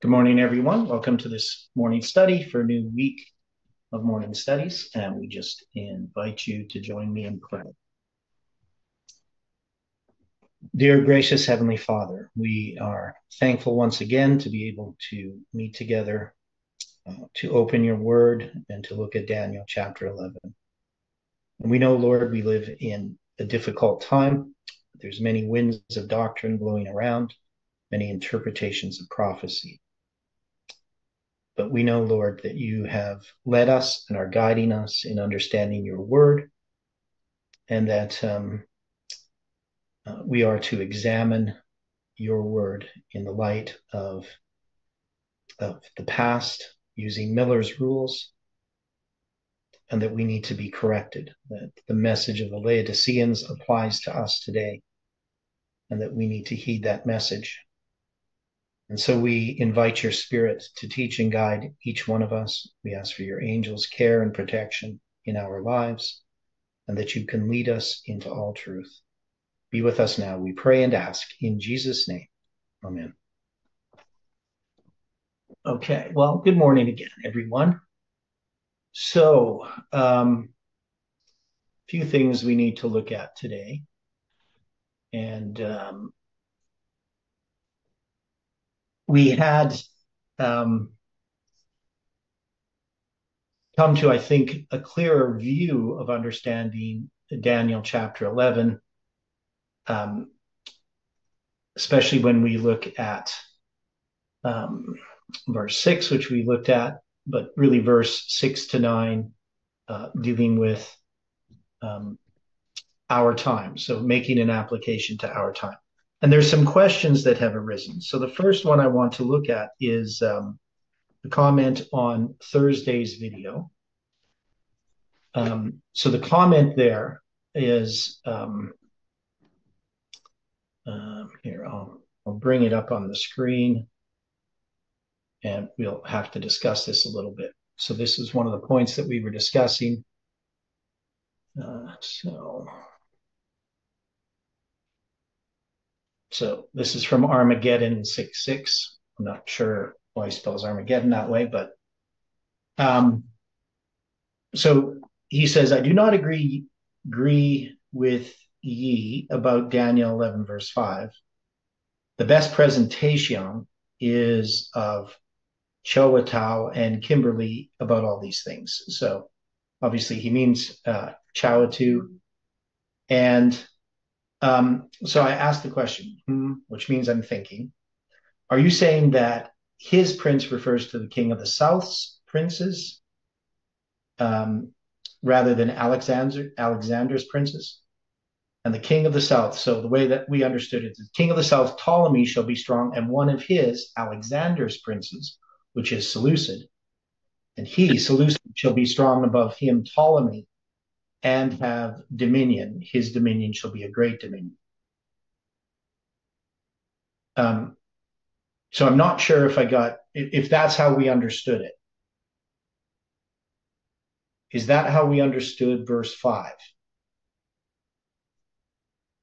Good morning, everyone. Welcome to this morning study for a new week of morning studies. And we just invite you to join me in prayer. Dear gracious Heavenly Father, we are thankful once again to be able to meet together uh, to open your word and to look at Daniel chapter 11. And we know, Lord, we live in a difficult time. There's many winds of doctrine blowing around, many interpretations of prophecy. But we know, Lord, that you have led us and are guiding us in understanding your word, and that um, uh, we are to examine your word in the light of, of the past using Miller's rules, and that we need to be corrected, that the message of the Laodiceans applies to us today, and that we need to heed that message and so we invite your spirit to teach and guide each one of us. We ask for your angels' care and protection in our lives, and that you can lead us into all truth. Be with us now, we pray and ask in Jesus' name. Amen. Okay, well, good morning again, everyone. So, um, a few things we need to look at today. And um, we had um, come to, I think, a clearer view of understanding Daniel chapter 11, um, especially when we look at um, verse 6, which we looked at, but really verse 6 to 9, uh, dealing with um, our time. So making an application to our time. And there's some questions that have arisen. So the first one I want to look at is um, the comment on Thursday's video. Um, so the comment there is um, uh, here. I'll, I'll bring it up on the screen, and we'll have to discuss this a little bit. So this is one of the points that we were discussing. Uh, so. So this is from Armageddon 6 6. I'm not sure why he spells Armageddon that way, but um, so he says, I do not agree agree with ye about Daniel 11 verse 5. The best presentation is of Chowatau and Kimberly about all these things. So obviously he means uh, Chowatu and um, so I asked the question, hmm, which means I'm thinking, are you saying that his prince refers to the king of the south's princes um, rather than Alexander, Alexander's princes? And the king of the south, so the way that we understood it, the king of the south, Ptolemy, shall be strong, and one of his, Alexander's princes, which is Seleucid, and he, Seleucid, shall be strong above him, Ptolemy, and have dominion. His dominion shall be a great dominion. Um, so I'm not sure if I got if that's how we understood it. Is that how we understood verse five?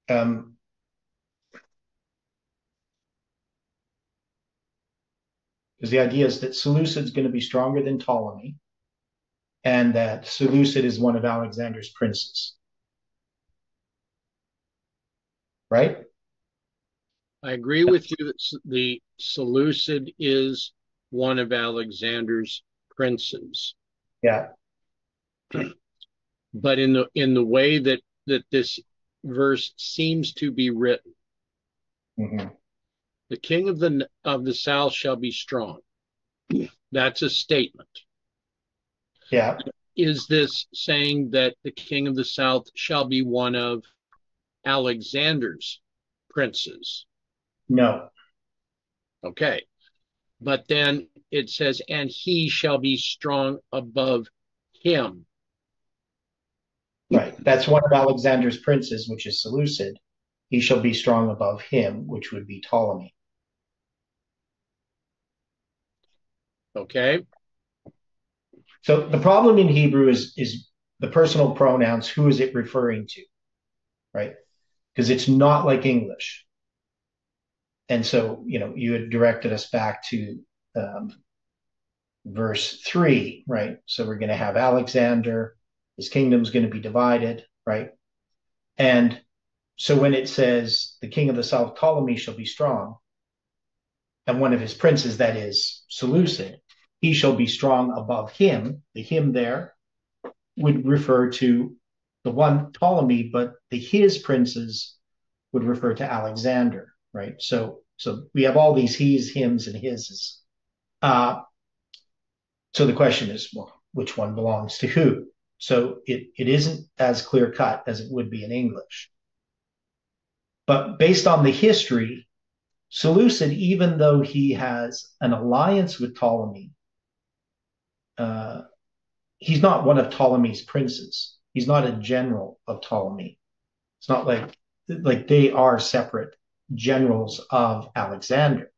Um, because the idea is that Seleucid is going to be stronger than Ptolemy and that Seleucid is one of Alexander's princes. Right? I agree with you that the Seleucid is one of Alexander's princes. Yeah. But in the in the way that that this verse seems to be written, mm-hmm. the king of the of the south shall be strong. That's a statement. Yeah. Is this saying that the king of the south shall be one of Alexander's princes? No. Okay. But then it says, and he shall be strong above him. Right. That's one of Alexander's princes, which is Seleucid. He shall be strong above him, which would be Ptolemy. Okay. So the problem in Hebrew is is the personal pronouns. Who is it referring to? Right? Because it's not like English. And so, you know, you had directed us back to um, verse 3, right? So we're going to have Alexander, his kingdom's going to be divided, right? And so when it says the king of the south, Ptolemy, shall be strong, and one of his princes, that is Seleucid, he shall be strong above him. The him there would refer to the one Ptolemy, but the his princes would refer to Alexander, right? So so we have all these he's, hims, and hises. Uh, so the question is, well, which one belongs to who? So it, it isn't as clear cut as it would be in English. But based on the history, Seleucid, even though he has an alliance with Ptolemy, uh, he's not one of Ptolemy's princes. He's not a general of Ptolemy. It's not like like they are separate generals of Alexander.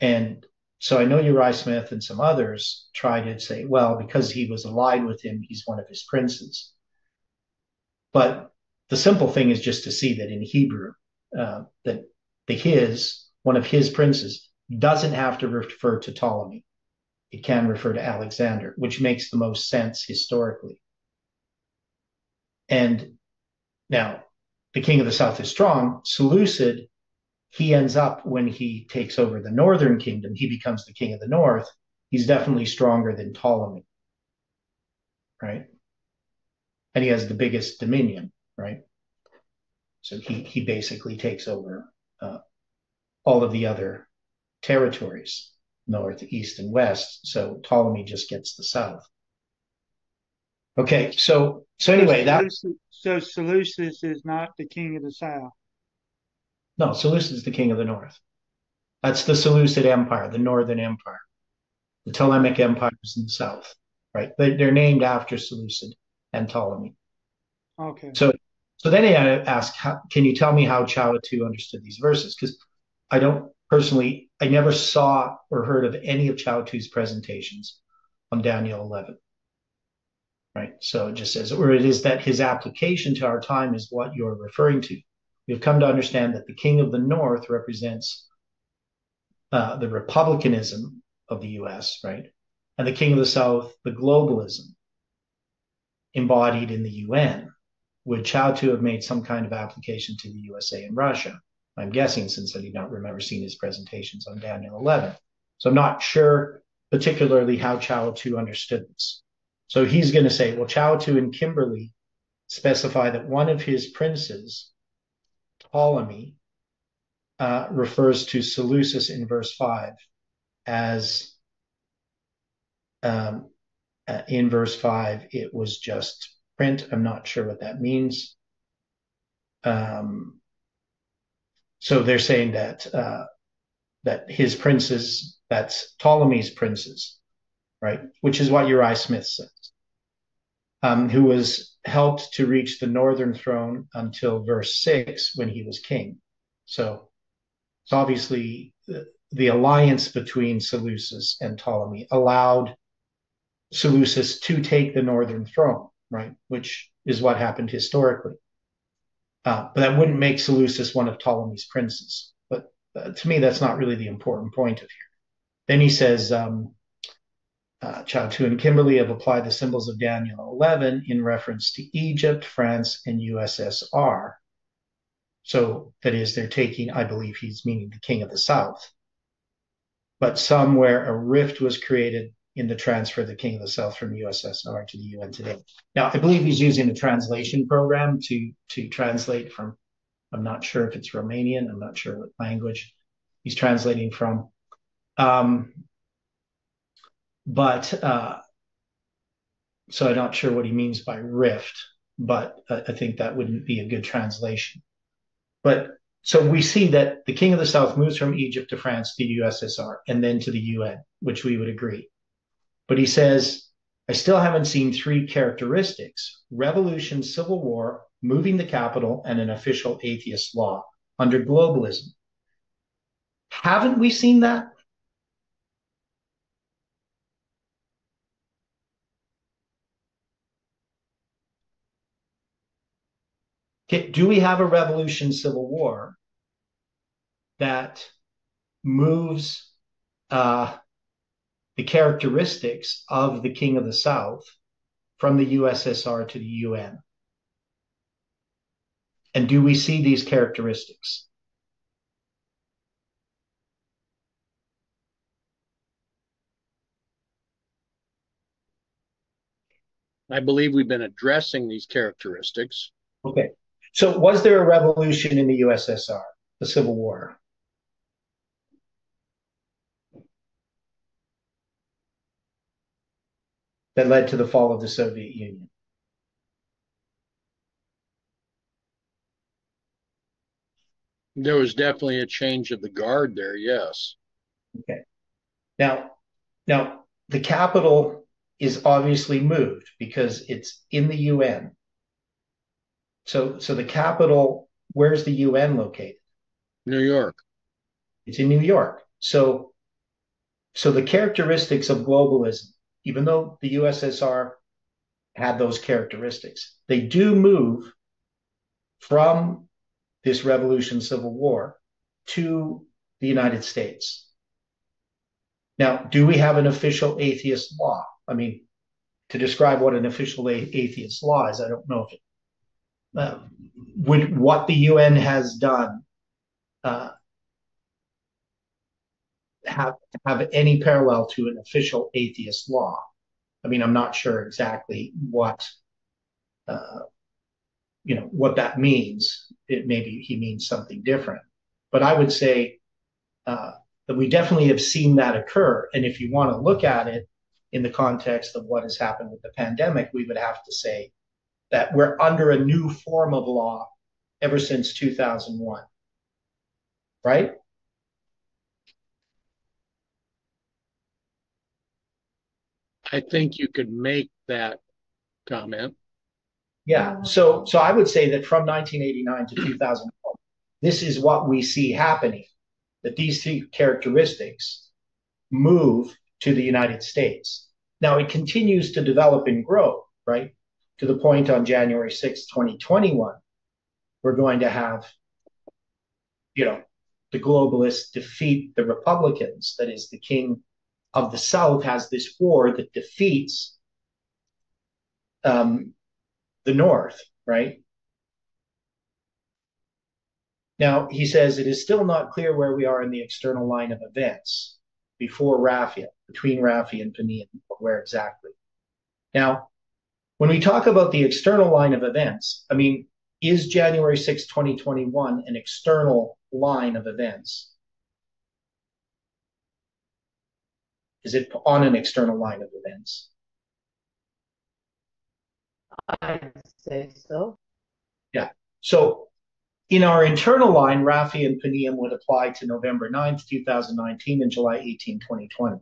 And so I know Uriah Smith and some others try to say, well, because he was allied with him, he's one of his princes. But the simple thing is just to see that in Hebrew, uh, that the his, one of his princes, doesn't have to refer to Ptolemy. It can refer to Alexander, which makes the most sense historically. And now, the king of the south is strong. Seleucid, he ends up when he takes over the northern kingdom, he becomes the king of the north. He's definitely stronger than Ptolemy, right? And he has the biggest dominion, right? So he he basically takes over uh, all of the other territories, north, east, and west. So Ptolemy just gets the south. Okay, so so anyway, that so Seleucus is not the king of the south. No, Seleucus is the king of the north. That's the Seleucid Empire, the Northern Empire. The Ptolemaic Empire is in the south, right? They're named after Seleucid and Ptolemy. Okay. So, so then I ask, how, can you tell me how Chao Tu understood these verses? Because I don't personally, I never saw or heard of any of Chao Tu's presentations on Daniel 11 right? So it just says, or it is that his application to our time is what you're referring to. We've come to understand that the king of the north represents uh, the republicanism of the US, right? And the king of the south, the globalism embodied in the UN. Would Chao Tu have made some kind of application to the USA and Russia? I'm guessing since I do not remember seeing his presentations on Daniel 11. So I'm not sure particularly how Chao Tu understood this. So he's going to say, well, Chao Tu and Kimberly specify that one of his princes, Ptolemy, uh, refers to Seleucus in verse 5 as um, uh, in verse 5, it was just print. I'm not sure what that means. Um, so they're saying that uh, that his princes, that's Ptolemy's princes, right? Which is what Uriah Smith says um, who was helped to reach the northern throne until verse 6 when he was king. So it's obviously the, the alliance between Seleucus and Ptolemy allowed Seleucus to take the northern throne, right? Which is what happened historically. Uh, but that wouldn't make Seleucus one of Ptolemy's princes. But uh, to me, that's not really the important point of here. Then he says, um, uh, and Kimberly have applied the symbols of Daniel 11 in reference to Egypt, France, and USSR. So that is, they're taking, I believe he's meaning the king of the South. But somewhere a rift was created in the transfer of the king of the South from USSR to the UN today. Now, I believe he's using a translation program to to translate from. I'm not sure if it's Romanian. I'm not sure what language he's translating from. Um, but uh, so I'm not sure what he means by rift, but I think that wouldn't be a good translation. But so we see that the king of the south moves from Egypt to France to the USSR and then to the UN, which we would agree. But he says, I still haven't seen three characteristics revolution, civil war, moving the capital, and an official atheist law under globalism. Haven't we seen that? do we have a revolution civil war that moves uh, the characteristics of the King of the South from the USSR to the UN? And do we see these characteristics? I believe we've been addressing these characteristics. Okay. So, was there a revolution in the USSR, the Civil War? That led to the fall of the Soviet Union. There was definitely a change of the guard there, yes. Okay. Now, now the capital is obviously moved because it's in the UN. So, so the capital, where's the UN located? New York. It's in New York. So, so the characteristics of globalism, even though the USSR had those characteristics, they do move from this revolution, civil war, to the United States. Now, do we have an official atheist law? I mean, to describe what an official atheist law is, I don't know if it uh, would what the UN has done uh, have have any parallel to an official atheist law. I mean, I'm not sure exactly what uh, you know what that means. It maybe he means something different, but I would say uh, that we definitely have seen that occur. And if you want to look at it in the context of what has happened with the pandemic, we would have to say that we're under a new form of law ever since 2001, right? I think you could make that comment. Yeah. So so I would say that from 1989 to 2001, this is what we see happening. That these three characteristics move to the United States. Now it continues to develop and grow, right? To the point on January 6, 2021, we're going to have, you know, the globalists defeat the Republicans. That is, the king of the South has this war that defeats um, the North, right? Now, he says it is still not clear where we are in the external line of events before Raphia, between Raphia and or where exactly. Now, when we talk about the external line of events, I mean, is January 6, 2021 an external line of events? Is it on an external line of events? I'd say so. Yeah. So in our internal line, Raphia and Panium would apply to November 9th, 2019 and July 18, 2020.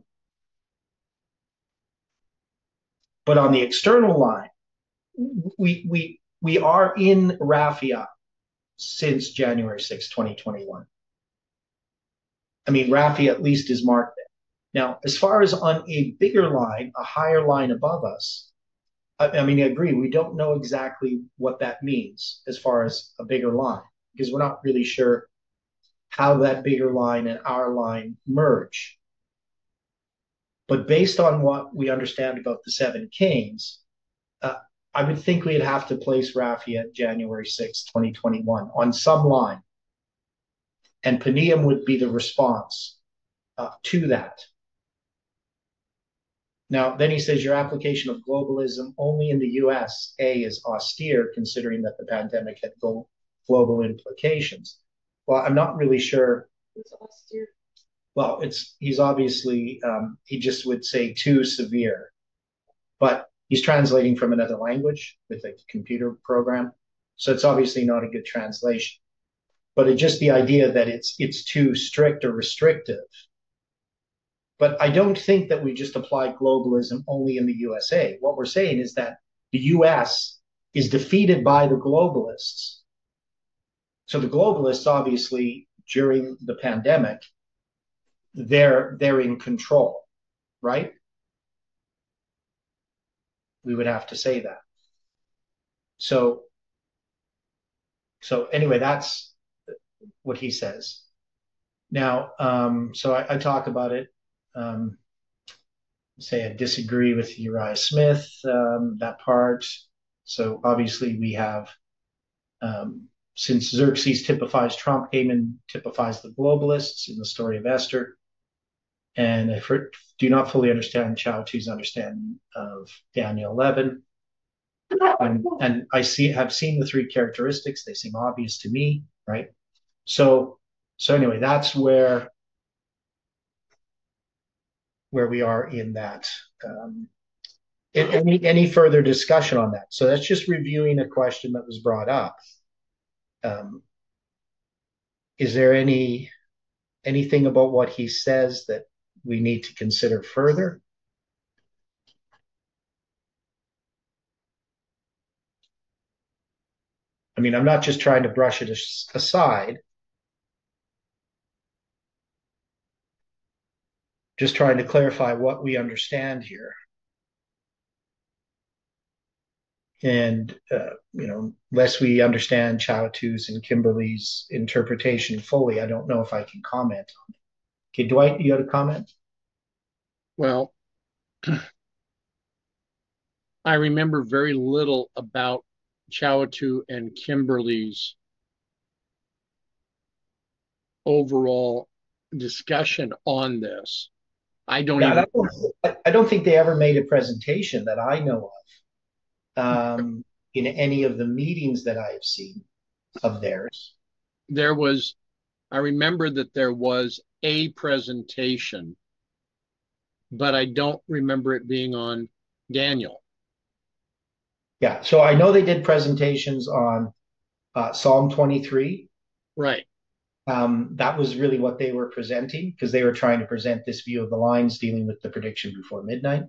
But on the external line, we we we are in Raphia since January 6, 2021. I mean, Raphia at least is marked there. Now, as far as on a bigger line, a higher line above us, I, I mean, I agree. We don't know exactly what that means as far as a bigger line because we're not really sure how that bigger line and our line merge. But based on what we understand about the Seven Kings, uh, I would think we'd have to place Raphia at January 6, 2021 on some line. And Panium would be the response uh, to that. Now, then he says your application of globalism only in the US, A, is austere, considering that the pandemic had global implications. Well, I'm not really sure. It's austere. Well, it's he's obviously um, he just would say too severe, but he's translating from another language with a computer program, so it's obviously not a good translation. But it just the idea that it's it's too strict or restrictive but I don't think that we just apply globalism only in the USA. What we're saying is that the US is defeated by the globalists. So the globalists, obviously, during the pandemic, they're they're in control, right? We would have to say that. So so anyway, that's what he says. Now, um, so I, I talk about it um, say I disagree with Uriah Smith, um, that part. So obviously we have, um, since Xerxes typifies Trump, Haman typifies the globalists in the story of Esther. And I do not fully understand Chao Tu's understanding of Daniel 11. And, and I see have seen the three characteristics. They seem obvious to me, right? So so anyway, that's where where we are in that. Um, any any further discussion on that? So that's just reviewing a question that was brought up. Um, is there any anything about what he says that we need to consider further? I mean, I'm not just trying to brush it aside. Just trying to clarify what we understand here. And, uh, you know, unless we understand Chao Tu's and Kimberly's interpretation fully, I don't know if I can comment on it. Okay, Dwight, you had a comment? Well, I remember very little about Chao Tu and Kimberly's overall discussion on this. I don't yeah, even. I don't, I don't think they ever made a presentation that I know of um, in any of the meetings that I have seen of theirs. There was, I remember that there was a presentation, but I don't remember it being on Daniel. Yeah, so I know they did presentations on uh, Psalm 23. Right. Um, that was really what they were presenting because they were trying to present this view of the lines dealing with the prediction before midnight.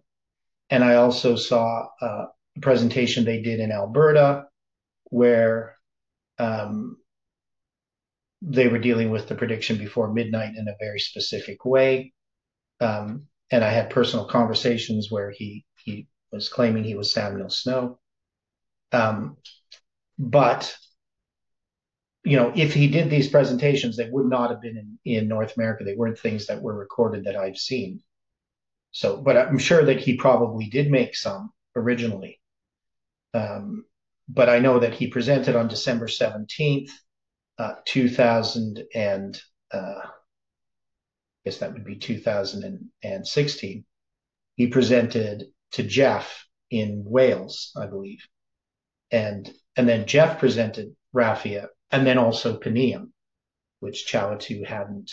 And I also saw a presentation they did in Alberta where um, they were dealing with the prediction before midnight in a very specific way. Um, and I had personal conversations where he he was claiming he was Samuel Snow. Um, but you know, if he did these presentations, they would not have been in, in North America. They weren't things that were recorded that I've seen. So, but I'm sure that he probably did make some originally. Um, but I know that he presented on December 17th, uh, 2000 and, uh, I guess that would be 2016. He presented to Jeff in Wales, I believe. And, and then Jeff presented Raphia and then also Panium, which Chao hadn't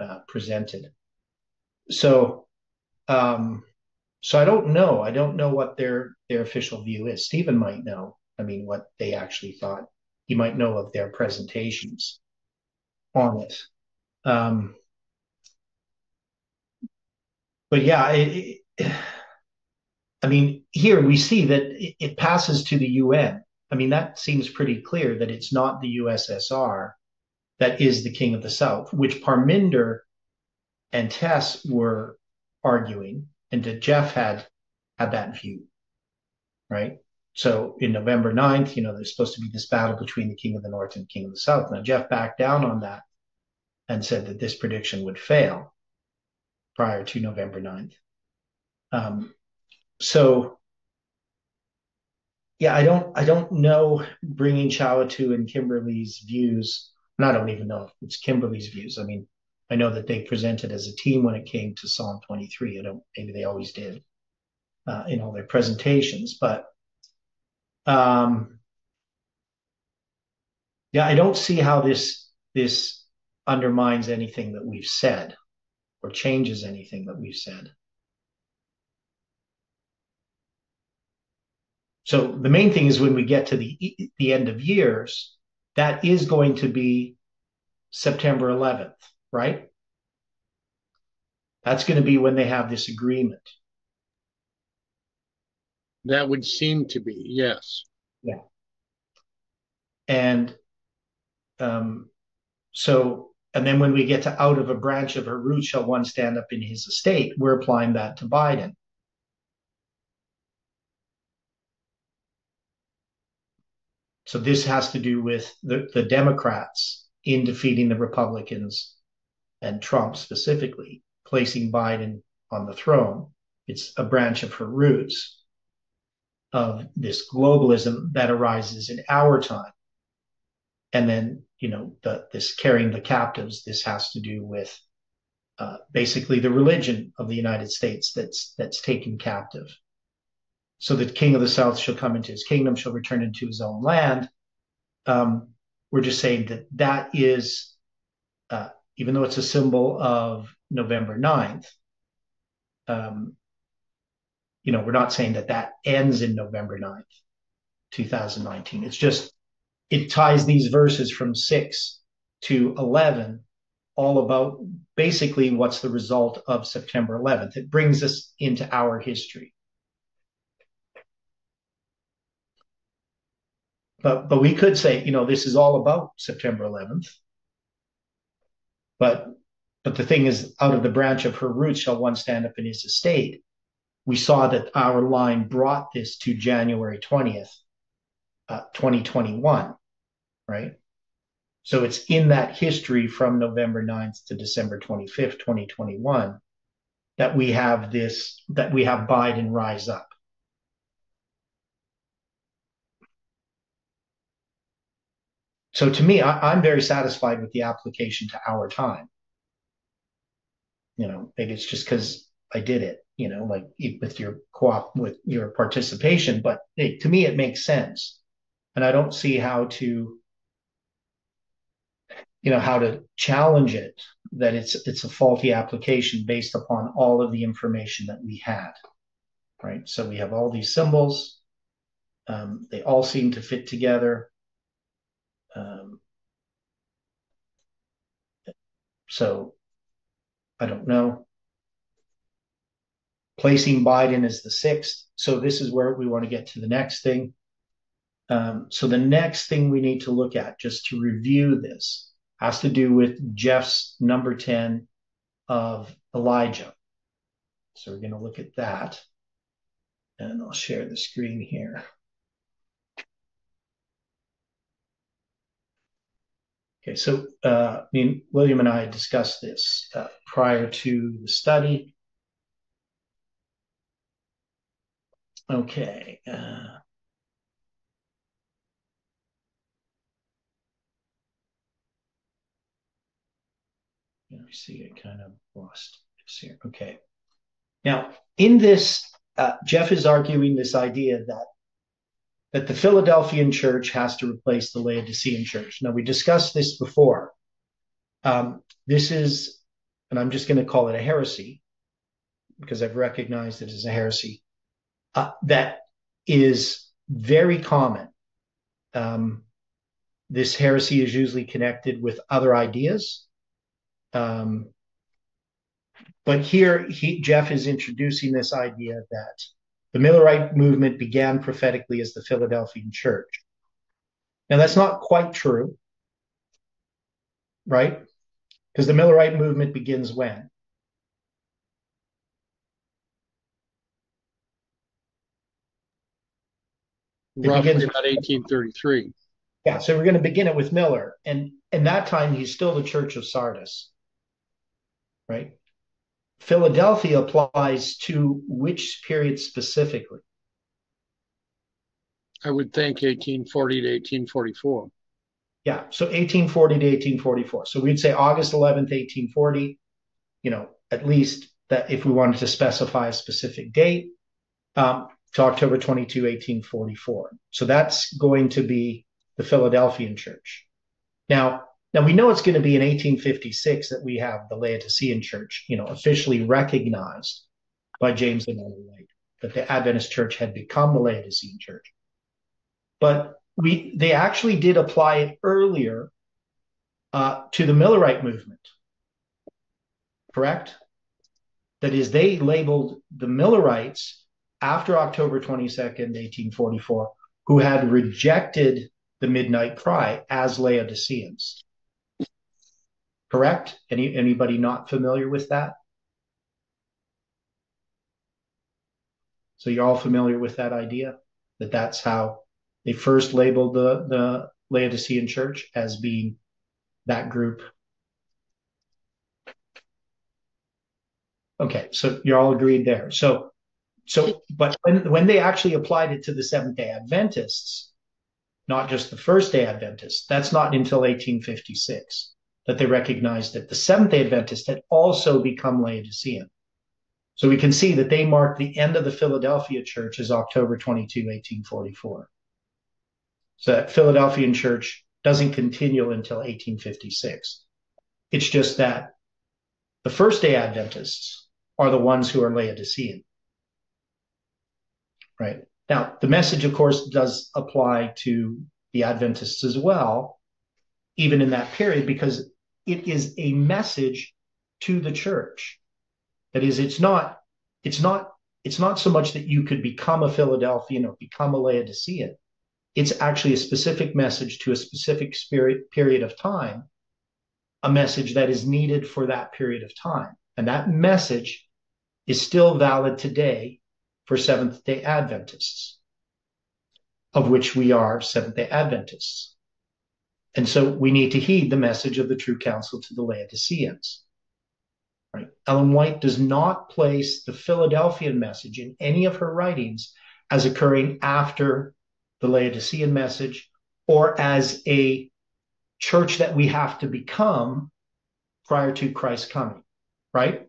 uh, presented. So, um, so I don't know. I don't know what their their official view is. Stephen might know. I mean, what they actually thought. He might know of their presentations on it. Um, but yeah, it, it, I mean, here we see that it, it passes to the UN I mean, that seems pretty clear that it's not the USSR that is the king of the South, which Parminder and Tess were arguing, and that Jeff had had that view, right? So in November 9th, you know, there's supposed to be this battle between the king of the North and the king of the South. Now, Jeff backed down on that and said that this prediction would fail prior to November 9th. Um, so yeah, I don't I don't know bringing Chao Tu and Kimberly's views. And I don't even know if it's Kimberly's views. I mean, I know that they presented as a team when it came to Psalm 23. I don't maybe they always did uh, in all their presentations, but um, yeah, I don't see how this this undermines anything that we've said or changes anything that we've said. So the main thing is when we get to the the end of years, that is going to be September 11th, right? That's going to be when they have this agreement. That would seem to be, yes. Yeah. And um, so, and then when we get to out of a branch of her root shall one stand up in his estate, we're applying that to Biden. So this has to do with the, the Democrats in defeating the Republicans and Trump specifically, placing Biden on the throne. It's a branch of her roots of this globalism that arises in our time. And then, you know, the, this carrying the captives, this has to do with uh, basically the religion of the United States that's that's taken captive. So the king of the south shall come into his kingdom, shall return into his own land. Um, we're just saying that that is, uh, even though it's a symbol of November 9th, um, you know, we're not saying that that ends in November 9th, 2019. It's just, it ties these verses from 6 to 11 all about basically what's the result of September 11th. It brings us into our history. But but we could say, you know, this is all about September 11th. But but the thing is, out of the branch of her roots shall one stand up in his estate. We saw that our line brought this to January 20th, uh, 2021, right? So it's in that history from November 9th to December 25th, 2021, that we have this, that we have Biden rise up. So to me, I, am very satisfied with the application to our time. You know, maybe it's just because I did it, you know, like with your co-op, with your participation, but it, to me, it makes sense. And I don't see how to you know how to challenge it that it's it's a faulty application based upon all of the information that we had right so we have all these symbols um, they all seem to fit together um, so i don't know placing biden as the sixth so this is where we want to get to the next thing um, so the next thing we need to look at just to review this has to do with Jeff's number 10 of Elijah. So we're going to look at that. And I'll share the screen here. Okay, so uh, I mean, William and I discussed this uh, prior to the study. Okay. Uh, me see, it kind of lost this here. Okay. Now, in this, uh, Jeff is arguing this idea that that the Philadelphian church has to replace the Laodicean church. Now, we discussed this before. Um, this is, and I'm just going to call it a heresy because I've recognized it as a heresy uh, that is very common. Um, this heresy is usually connected with other ideas um, but here, he, Jeff is introducing this idea that the Millerite movement began prophetically as the Philadelphian church. Now, that's not quite true, right? Because the Millerite movement begins when? Roughly begins about 1833. Yeah, so we're going to begin it with Miller, and in that time he's still the Church of Sardis right? Philadelphia applies to which period specifically? I would think 1840 to 1844. Yeah, so 1840 to 1844. So we'd say August 11th, 1840, you know, at least that if we wanted to specify a specific date, um, to October 22, 1844. So that's going to be the Philadelphian church. Now, now we know it's going to be in 1856 that we have the Laodicean Church, you know, officially recognized by James the White that the Adventist Church had become the Laodicean Church. But we they actually did apply it earlier uh, to the Millerite movement, correct? That is, they labeled the Millerites after October 22nd, 1844, who had rejected the midnight cry as Laodiceans. Correct? Any anybody not familiar with that? So you're all familiar with that idea that that's how they first labeled the the Laodicean church as being that group. Okay, so you're all agreed there. So, so, but when when they actually applied it to the Seventh Day Adventists, not just the First Day Adventists, that's not until 1856 that they recognized that the Seventh Day Adventist had also become Laodicean. So we can see that they marked the end of the Philadelphia church as October 22, 1844. So that Philadelphian church doesn't continue until 1856. It's just that the first day Adventists are the ones who are Laodicean. Right. Now, the message, of course, does apply to the Adventists as well, even in that period, because it is a message to the church. That is, it's not, it's not, it's not so much that you could become a Philadelphian or become a Laodicean. It's actually a specific message to a specific spirit period of time, a message that is needed for that period of time. And that message is still valid today for Seventh day Adventists, of which we are Seventh day Adventists. And so we need to heed the message of the true counsel to the Laodiceans. Right? Ellen White does not place the Philadelphian message in any of her writings as occurring after the Laodicean message or as a church that we have to become prior to Christ's coming, right?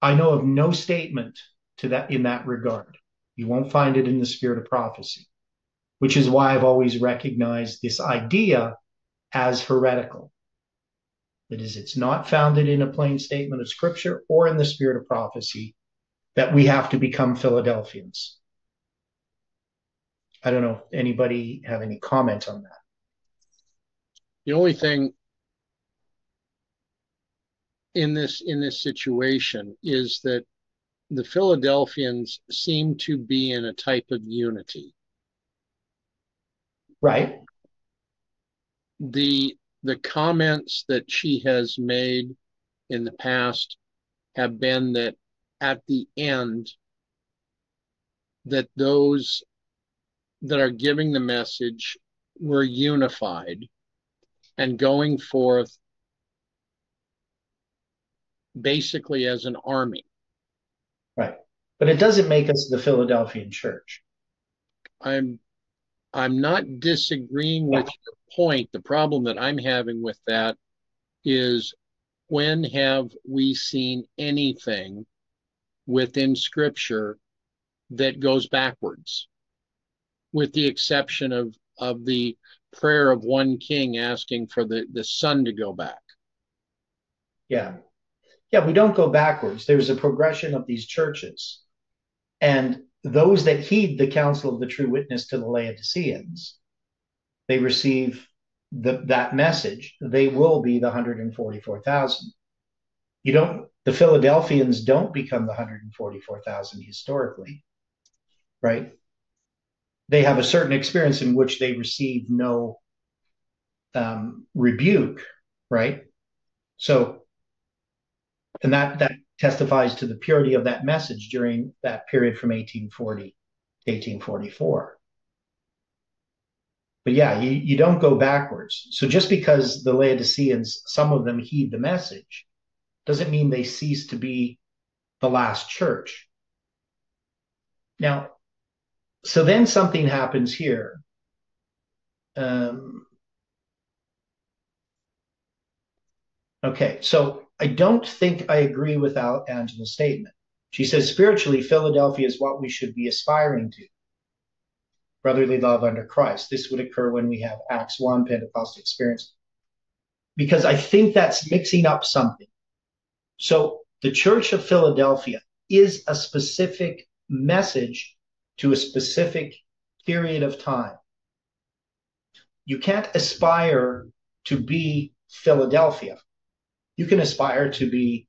I know of no statement to that in that regard. You won't find it in the spirit of prophecy which is why I've always recognized this idea as heretical. That is, it's not founded in a plain statement of scripture or in the spirit of prophecy that we have to become Philadelphians. I don't know if anybody have any comment on that. The only thing in this in this situation is that the Philadelphians seem to be in a type of unity. Right. The the comments that she has made in the past have been that at the end that those that are giving the message were unified and going forth basically as an army. Right. But it doesn't make us the Philadelphian church. I'm I'm not disagreeing with your point. The problem that I'm having with that is when have we seen anything within scripture that goes backwards? With the exception of, of the prayer of one king asking for the, the sun to go back. Yeah. Yeah, we don't go backwards. There's a progression of these churches. And those that heed the counsel of the true witness to the Laodiceans, they receive the, that message. They will be the 144,000. You don't, the Philadelphians don't become the 144,000 historically, right? They have a certain experience in which they receive no um, rebuke, right? So, and that that testifies to the purity of that message during that period from 1840 to 1844. But yeah, you, you don't go backwards. So just because the Laodiceans, some of them heed the message, doesn't mean they cease to be the last church. Now, so then something happens here. Um, okay, so I don't think I agree with Angela's statement. She says, spiritually, Philadelphia is what we should be aspiring to. Brotherly love under Christ. This would occur when we have Acts 1, Pentecost experience. Because I think that's mixing up something. So the Church of Philadelphia is a specific message to a specific period of time. You can't aspire to be Philadelphia you can aspire to be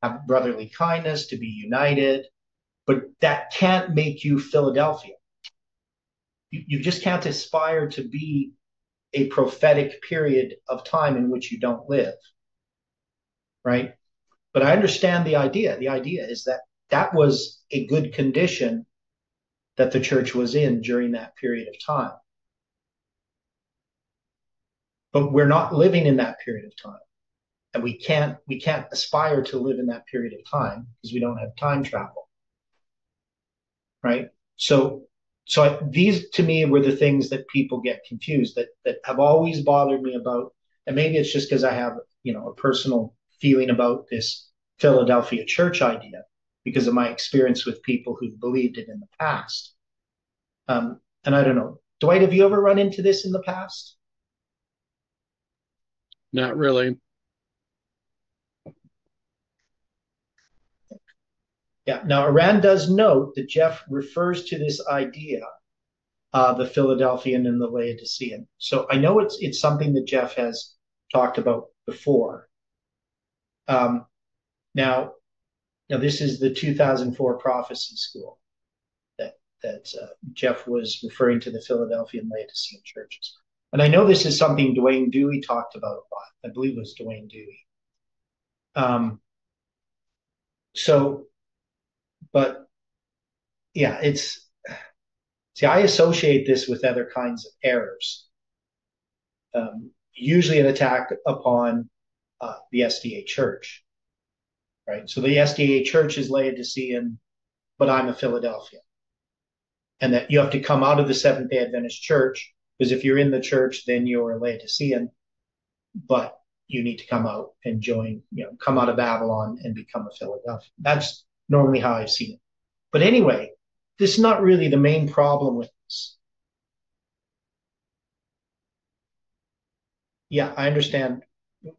have brotherly kindness, to be united, but that can't make you Philadelphia. You, you just can't aspire to be a prophetic period of time in which you don't live. Right? But I understand the idea. The idea is that that was a good condition that the church was in during that period of time. But we're not living in that period of time. And we can't we can't aspire to live in that period of time because we don't have time travel. Right? So so I, these to me were the things that people get confused that that have always bothered me about and maybe it's just because i have you know a personal feeling about this philadelphia church idea because of my experience with people who've believed it in the past. Um, and i don't know. Dwight have you ever run into this in the past? Not really Yeah. Now, Iran does note that Jeff refers to this idea, uh, the Philadelphian and the Laodicean. So I know it's it's something that Jeff has talked about before. Um, now, now this is the 2004 prophecy school that that uh, Jeff was referring to the Philadelphian Laodicean churches. And I know this is something Dwayne Dewey talked about a lot. I believe it was Dwayne Dewey. Um, so but yeah, it's see, I associate this with other kinds of errors. Um, usually an attack upon uh, the SDA church, right? So the SDA church is Laodicean, but I'm a Philadelphia. And that you have to come out of the Seventh day Adventist church, because if you're in the church, then you're a Laodicean, but you need to come out and join, you know, come out of Babylon and become a Philadelphia. That's normally how I've seen it. But anyway, this is not really the main problem with this. Yeah, I understand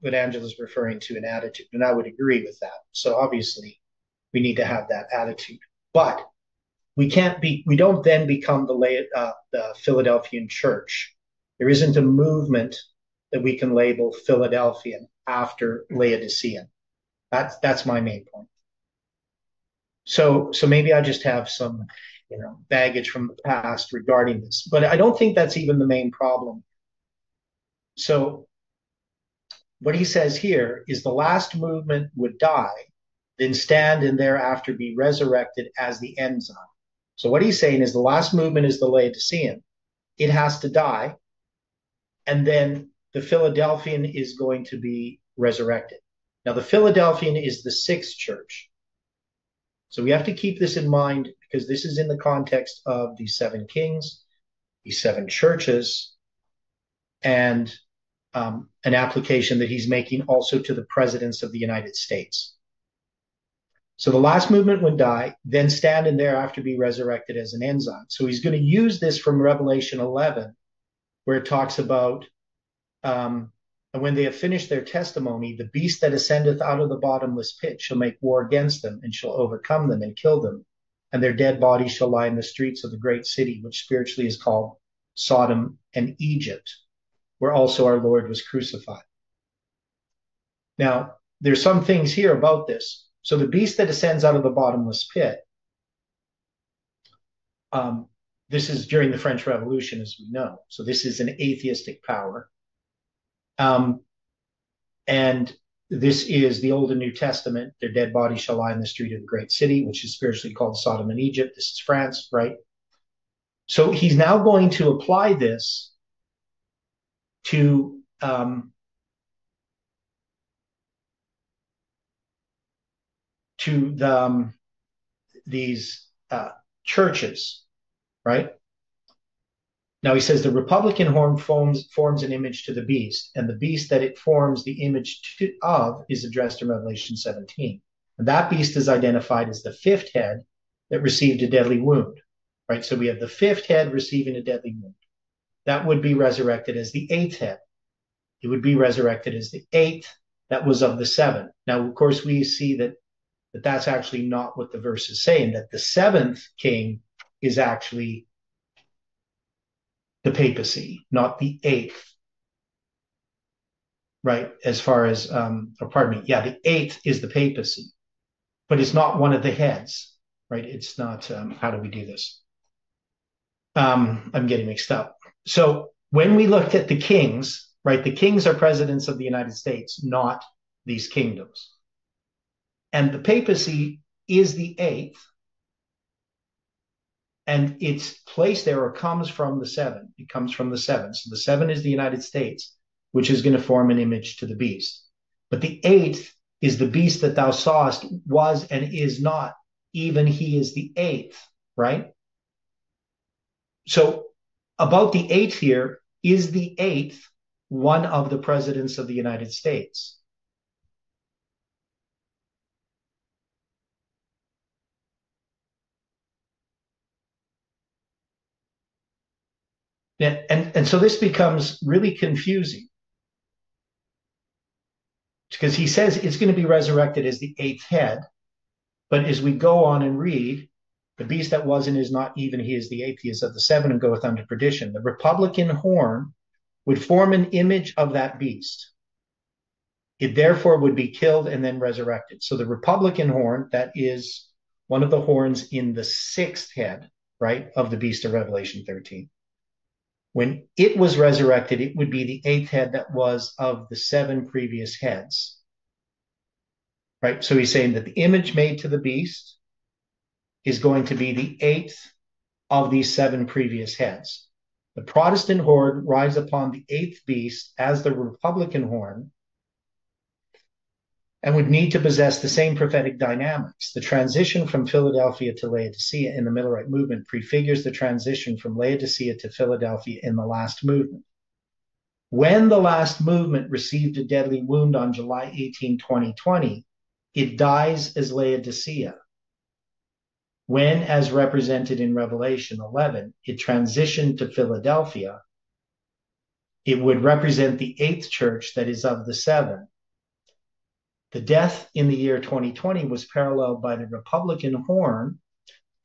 what Angela's referring to an attitude, and I would agree with that. So obviously, we need to have that attitude, but we can't be. We don't then become the uh, the Philadelphian church. There isn't a movement that we can label Philadelphian after Laodicean. That's that's my main point. So so maybe I just have some you know baggage from the past regarding this, but I don't think that's even the main problem. So what he says here is the last movement would die, then stand and thereafter be resurrected as the enzyme. So what he's saying is the last movement is the Laodicean. It has to die, and then the Philadelphian is going to be resurrected. Now the Philadelphian is the sixth church. So we have to keep this in mind because this is in the context of the seven kings, the seven churches, and um, an application that he's making also to the presidents of the United States. So the last movement would die, then stand and thereafter be resurrected as an enzyme. So he's going to use this from Revelation 11, where it talks about um, and when they have finished their testimony, the beast that ascendeth out of the bottomless pit shall make war against them, and shall overcome them and kill them. And their dead bodies shall lie in the streets of the great city, which spiritually is called Sodom and Egypt, where also our Lord was crucified. Now, there's some things here about this. So the beast that ascends out of the bottomless pit, um, this is during the French Revolution, as we know. So this is an atheistic power. Um, and this is the Old and New Testament. Their dead bodies shall lie in the street of the great city, which is spiritually called Sodom and Egypt. This is France, right? So he's now going to apply this to um, to the um, these uh, churches, right? Now he says the Republican horn forms, forms an image to the beast, and the beast that it forms the image to, of is addressed in Revelation 17. And that beast is identified as the fifth head that received a deadly wound. Right? So we have the fifth head receiving a deadly wound. That would be resurrected as the eighth head. It would be resurrected as the eighth that was of the seven. Now, of course, we see that, that that's actually not what the verse is saying, that the seventh king is actually the papacy, not the eighth. Right, as far as, um, or pardon me, yeah, the eighth is the papacy, but it's not one of the heads, right? It's not, um, how do we do this? Um, I'm getting mixed up. So when we looked at the kings, right, the kings are presidents of the United States, not these kingdoms. And the papacy is the eighth, and its place there comes from the seven. It comes from the seven. So the seven is the United States, which is going to form an image to the beast. But the eighth is the beast that thou sawest was and is not, even he is the eighth, right? So, about the eighth here, is the eighth one of the presidents of the United States? And, and, and so this becomes really confusing because he says it's going to be resurrected as the eighth head. But as we go on and read, the beast that was and is not even he is the eighth, he is of the seven and goeth unto perdition. The Republican horn would form an image of that beast. It therefore would be killed and then resurrected. So the Republican horn, that is one of the horns in the sixth head, right, of the beast of Revelation 13 when it was resurrected, it would be the eighth head that was of the seven previous heads. Right? So he's saying that the image made to the beast is going to be the eighth of these seven previous heads. The Protestant horde rides upon the eighth beast as the Republican horn and would need to possess the same prophetic dynamics. The transition from Philadelphia to Laodicea in the Millerite movement prefigures the transition from Laodicea to Philadelphia in the last movement. When the last movement received a deadly wound on July 18, 2020, it dies as Laodicea. When, as represented in Revelation 11, it transitioned to Philadelphia, it would represent the eighth church that is of the seven the death in the year 2020 was paralleled by the Republican horn,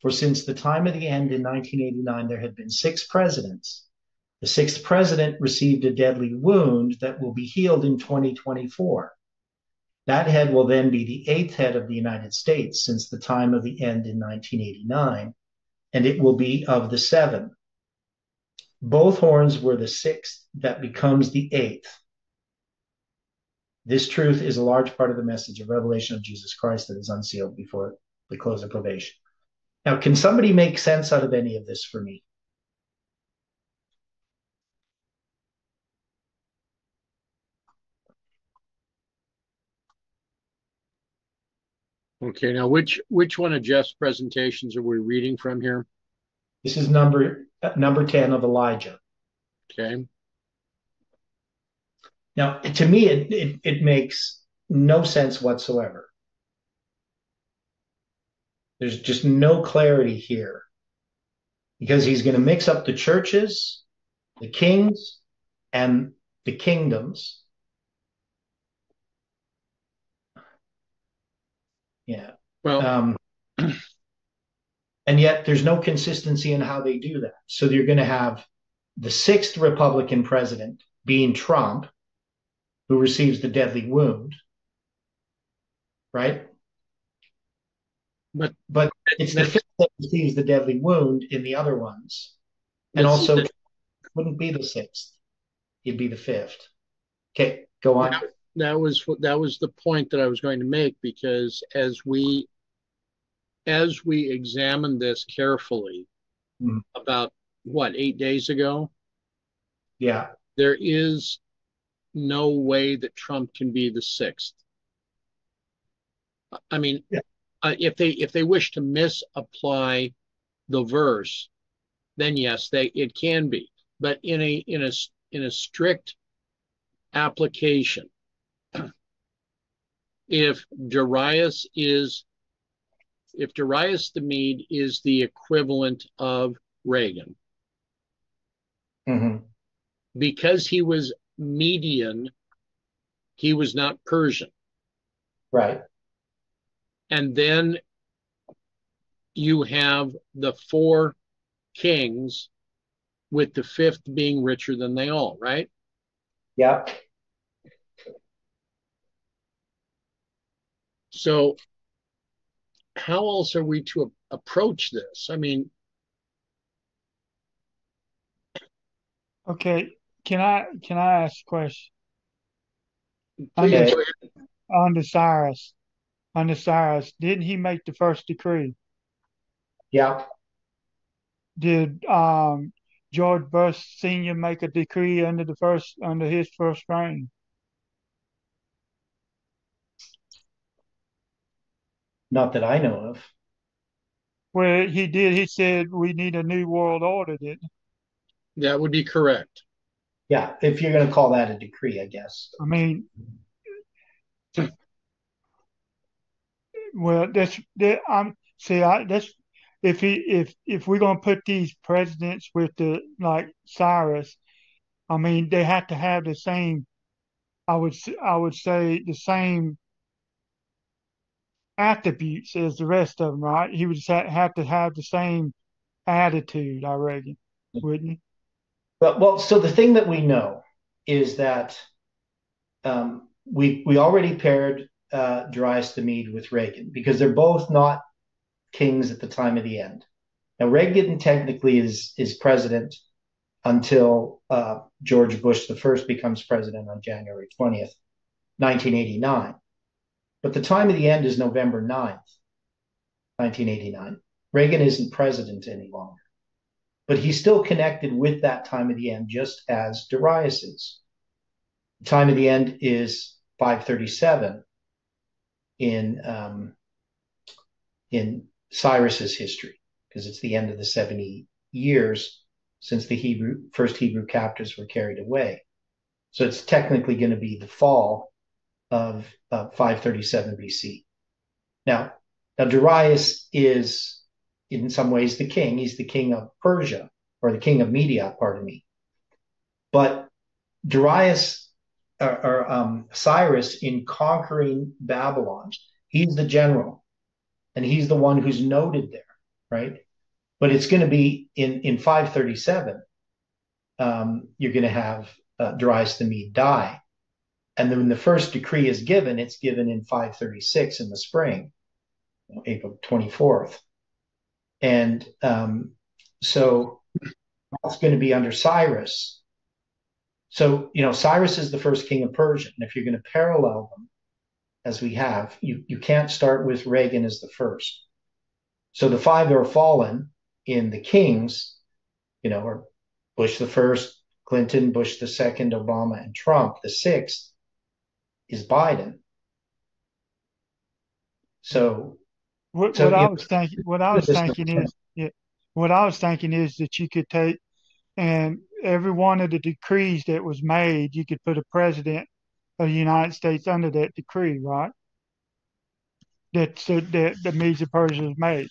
for since the time of the end in 1989, there had been six presidents. The sixth president received a deadly wound that will be healed in 2024. That head will then be the eighth head of the United States since the time of the end in 1989, and it will be of the seven. Both horns were the sixth that becomes the eighth. This truth is a large part of the message of revelation of Jesus Christ that is unsealed before the close of probation. Now, can somebody make sense out of any of this for me? Okay, now which which one of Jeff's presentations are we reading from here? This is number uh, number 10 of Elijah. Okay. Now, to me, it, it, it makes no sense whatsoever. There's just no clarity here because he's going to mix up the churches, the kings, and the kingdoms. Yeah. Well, um, and yet there's no consistency in how they do that. So you're going to have the sixth Republican president being Trump, who receives the deadly wound, right? But but it's the fifth that receives the deadly wound in the other ones, and also the, wouldn't be the sixth; it'd be the fifth. Okay, go on. That, that was that was the point that I was going to make because as we as we examined this carefully mm. about what eight days ago, yeah, there is no way that Trump can be the sixth. I mean, yeah. uh, if they if they wish to misapply the verse, then yes, they it can be. But in a in a in a strict application, if Darius is if Darius the Mede is the equivalent of Reagan, mm-hmm. because he was Median, he was not Persian. Right. And then you have the four kings, with the fifth being richer than they all, right? Yeah. So, how else are we to approach this? I mean, okay, can I can I ask a question? Under, under Cyrus, under Cyrus, didn't he make the first decree? Yeah. Did um, George Bush Senior make a decree under the first under his first reign? Not that I know of. Well, he did. He said we need a new world order, didn't he? That would be correct. Yeah, if you're going to call that a decree, I guess. I mean, well, that's that. I'm see. I that's if he if if we're going to put these presidents with the like Cyrus, I mean, they have to have the same. I would I would say the same attributes as the rest of them, right? He would have to have the same attitude, I reckon, wouldn't he? But well, so the thing that we know is that um, we we already paired uh, Darius the Mede with Reagan because they're both not kings at the time of the end. Now Reagan technically is is president until uh, George Bush the first becomes president on January twentieth, nineteen eighty nine. But the time of the end is November 9th, 1989. Reagan isn't president any longer. But he's still connected with that time of the end, just as Darius is. The time of the end is 537 in um, in Cyrus's history, because it's the end of the 70 years since the Hebrew first Hebrew captives were carried away. So it's technically going to be the fall of uh, 537 BC. Now, now Darius is in some ways the king. He's the king of Persia or the king of Media, pardon me. But Darius or, or um, Cyrus in conquering Babylon, he's the general, and he's the one who's noted there, right? But it's going to be in in 537. Um, you're going to have uh, Darius the Mede die, and then when the first decree is given, it's given in 536 in the spring, April 24th. And um, so that's going to be under Cyrus. So, you know, Cyrus is the first king of Persia. And if you're going to parallel them, as we have, you, you can't start with Reagan as the first. So the five that are fallen in the kings, you know, are Bush the first, Clinton, Bush the second, Obama, and Trump. The sixth is Biden. So what, so, what I was thinking, what I was thinking is, yeah, what I was thinking is that you could take and every one of the decrees that was made, you could put a president of the United States under that decree, right? That so that the Medes Persia is made.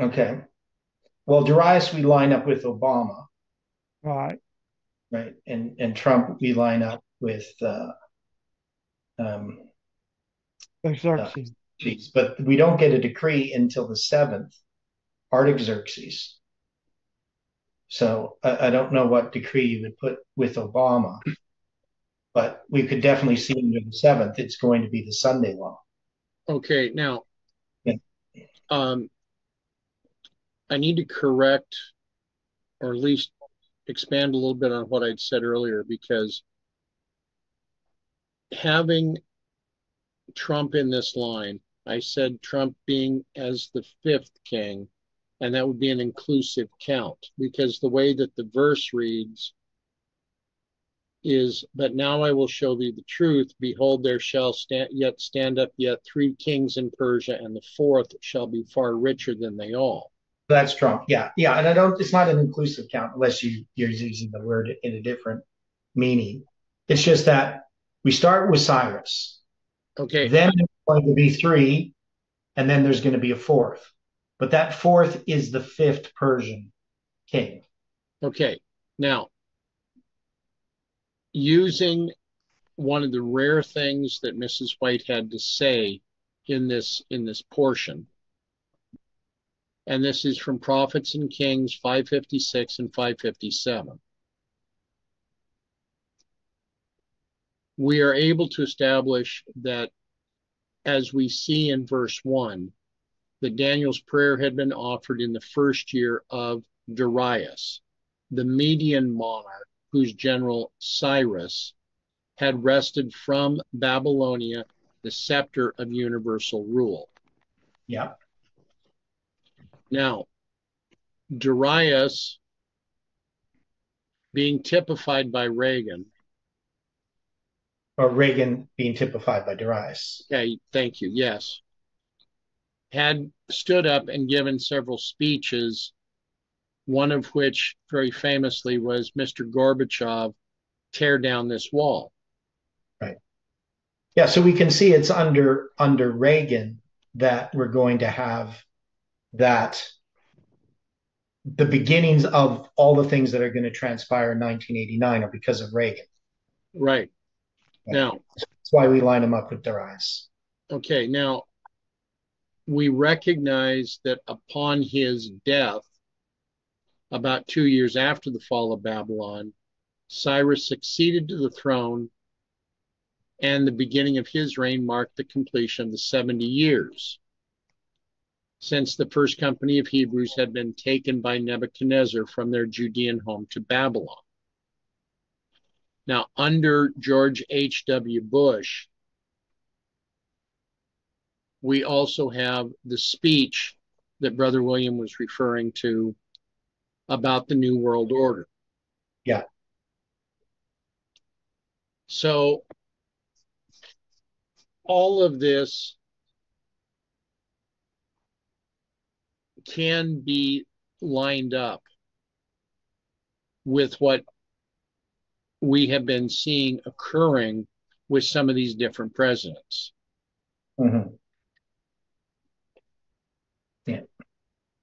Okay. Well, Darius, we line up with Obama. Right right? And and Trump we line up with uh, um, Xerxes. Uh, but we don't get a decree until the seventh, Artaxerxes. So I, I, don't know what decree you would put with Obama, but we could definitely see under the seventh. It's going to be the Sunday law. Okay, now, yeah. um, I need to correct, or at least expand a little bit on what I'd said earlier because having Trump in this line, I said Trump being as the fifth king, and that would be an inclusive count because the way that the verse reads is, But now I will show thee the truth. Behold, there shall stand, yet stand up yet three kings in Persia, and the fourth shall be far richer than they all. That's Trump. Yeah, yeah, and I don't. It's not an inclusive count unless you you're using the word in a different meaning. It's just that we start with Cyrus. Okay. Then there's going to be three, and then there's going to be a fourth. But that fourth is the fifth Persian king. Okay. Now, using one of the rare things that Mrs. White had to say in this in this portion and this is from Prophets and Kings 556 and 557. We are able to establish that, as we see in verse 1, that Daniel's prayer had been offered in the first year of Darius, the Median monarch whose general Cyrus had wrested from Babylonia the scepter of universal rule. Yeah. Now, Darius being typified by Reagan or Reagan being typified by Darius. Okay, thank you. Yes. Had stood up and given several speeches, one of which very famously was Mr. Gorbachev, tear down this wall. Right. Yeah, so we can see it's under under Reagan that we're going to have that the beginnings of all the things that are going to transpire in 1989 are because of Reagan. Right. Now, that's why we line them up with Darius. Okay. Now, we recognize that upon his death, about two years after the fall of Babylon, Cyrus succeeded to the throne, and the beginning of his reign marked the completion of the 70 years since the first company of Hebrews had been taken by Nebuchadnezzar from their Judean home to Babylon. Now, under George H.W. Bush, we also have the speech that Brother William was referring to about the New World Order. Yeah. So, all of this can be lined up with what we have been seeing occurring with some of these different presidents. Mm-hmm. Yeah.